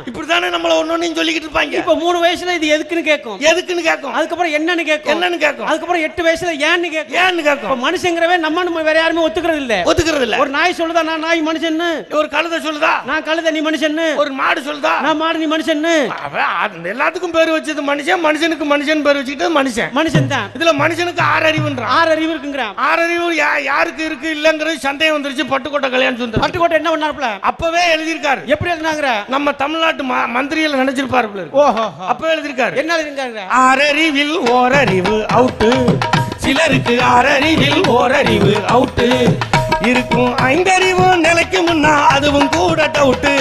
இப்படித்தானே நம்மள ஒன்னொன்னு சொல்லிக்கிட்டு இருப்பாங்க. இப்ப மூணு வயசுல இது எதுக்குன்னு கேட்கும்? எதுக்குன்னு கேட்கும்? அதுக்கப்புறம் என்னன்னு கேட்கும்? என்னன்னு கேட்கும்? அதுக்கப்புறம் எட்டு வயசுல ஏன்னு கேட்கும்? ஏன்னு இப்ப கேட்கும் மனுஷங்கிறவே நம்ம நம்ம வேற யாருமே ஒத்துக்கிறது இல்ல ஒத்துக்கிறது இல்ல ஒரு நாய் சொல்லுதா நான் நாய் மனுஷன்னு? ஒரு கழுதை சொல்லுதா? நான் கழுத நீ மனுஷன்னு? ஒரு மாடு சொல்லுதா? நான் மாடு நீ அது எல்லாத்துக்கும் பேர் வச்சது மனுஷன் மனுஷனுக்கு மனுஷன் பேர் வச்சுக்கிட்டது மனுஷன். மனுஷன் தான். இதுல மனுஷனுக்கு ஆறு அறிவுன்றான் ஆறு அறிவு இருக்குங்கிறான். ஆறு அறிவு யாருக்கு இருக்கு இல்லங்கிறது சந்தேகம் வந்துருச்சு. பட்டுக்கோட்டை கல்யாணம் சுந்தரம். பட்டுக்கோட்டை என்ன பண்ணாருப்ல அப்பவே எழுதியிருக்காரு. எப்படி எழுதினாங்கிற? நம்ம தமிழ்நாட்டு ம- மந்திரிகள் நினைச்சிருப்பாரு. ஓஹோ அப்ப எழுதியிருக்காரு. என்ன எழுதிருக்காங்க ஆறறிவில் ஓரறிவு அவுட்டு. சிலருக்கு ஆறறிவில் ஓரறிவு அவுட்டு இருக்கும் ஐந்தறிவு நிலைக்கு முன்னா அதுவும் கூட டவுட்டு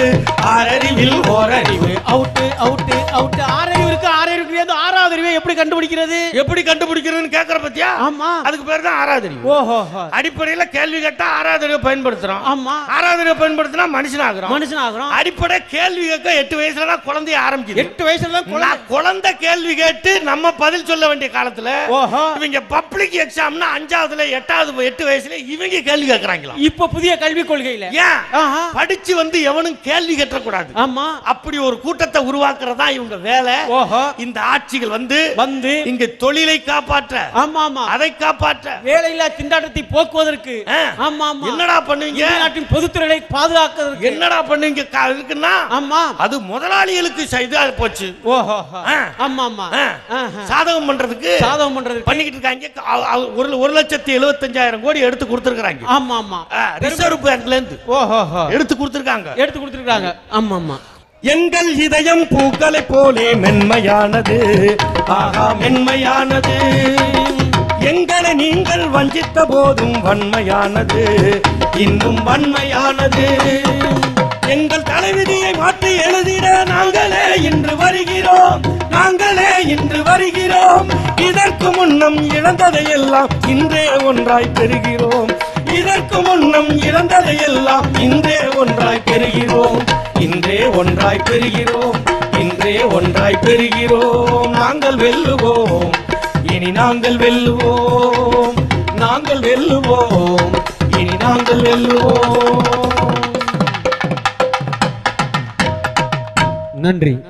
ஆறறிவில் ஓரறிவு. அவுட்டு அவுட்டு அவுட்டு ஆறறிவு இருக்கு ஆறறிவு இருக்கு. ஆறாவது அறிவை எப்படி கண்டுபிடிக்கிறது? எப்படி கண்டுபிடிக்கிறதுன்னு கேக்குற பத்தியா? ஆமா. அதுக்கு பேர் தான் ஆறாவது அறிவு. ஓஹோ. அடிப்படையில கேள்வி கேட்டா ஆறாவது அறிவை பயன்படுத்துறோம். ஆமா. ஆறாவது அறிவை பயன்படுத்தினா மனுஷன் ஆகுறோம் மனுஷன் ஆகுறோம் அடிப்படை கேள்வி கேட்க எட்டு வயசுல தான் குழந்தைய ஆரம்பிக்குது. எட்டு வயசுல தான் குழந்தை. கேள்வி கேட்டு நம்ம பதில் சொல்ல வேண்டிய காலத்துல ஓஹோ. இவங்க பப்ளிக் எக்ஸாம்னா அஞ்சாவதுல எட்டாவது எட்டு வயசுல இவங்க கேள்வி கேட்கறாங்களா இப்ப புதிய கல்விக் கொள்கையில. ஏன். படிச்சு வந்து எவனும் கேள்வி கேட்டக்கூடாது ஆமா. அப்படி ஒரு கூட்டத்தை உருவாக்குறதா இவங்க வேலை. ஓஹோ. இந்த ஆட்சிகள் வந்து வந்து இங்க தொழிலை காப்பாற்ற ஆமா ஆமா அதை காப்பாற்ற. வேலையில்லா திண்டாட்டத்தை போக்குவதற்கு. ஆமா ஆமா என்னடா பண்ணுவீங்க? நாட்டின் பொதுத்துறையை பாதுகாக்கிறதுக்கு. என்னடா பண்ணுவீங்க? இருக்குன்னா ஆமா. அது முதலாளிகளுக்கு இதா போச்சு. ஓஹோ. ஆமா ஆமா. சாதகம் பண்றதுக்கு சாதகம் பண்றதுக்கு. பண்ணிக்கிட்டு இருக்காங்க. ஒரு ஒரு லட்சத்தி எழுபத்தஞ்சாயிரம் கோடி எடுத்து கொடுத்துருக்காங்க ஆமா ஆமா ரிசர்வ் பேங்க்ல இருந்து ஓஹோ. எடுத்து கொடுத்துருக்காங்க. எடுத்து கொடுத்துருக்காங்க. ஆமா ஆமா எங்கள் இதயம் பூக்களை போலே மென்மையானது. ஆகா மென்மையானது. எங்களை நீங்கள் வஞ்சித்த போதும் வன்மையானது. இன்னும் வன்மையானது. எங்கள் தலைவிதியை மாற்றி எழுதிட நாங்களே இன்று வருகிறோம். நாங்களே இன்று வருகிறோம். இதற்கு முன்னம் இழந்ததையெல்லாம் இன்றே ஒன்றாய் பெறுகிறோம். இதற்கு முன்னம் இழந்ததையெல்லாம் இன்றே ஒன்றாய் பெறுகிறோம். இன்றே ஒன்றாய் பெறுகிறோம். இன்றே ஒன்றாய் பெறுகிறோம். நாங்கள் வெல்லுவோம். இனி நாங்கள் வெல்லுவோம். நாங்கள் வெல்லுவோம். இனி நாங்கள் வெல்லுவோம். நன்றி.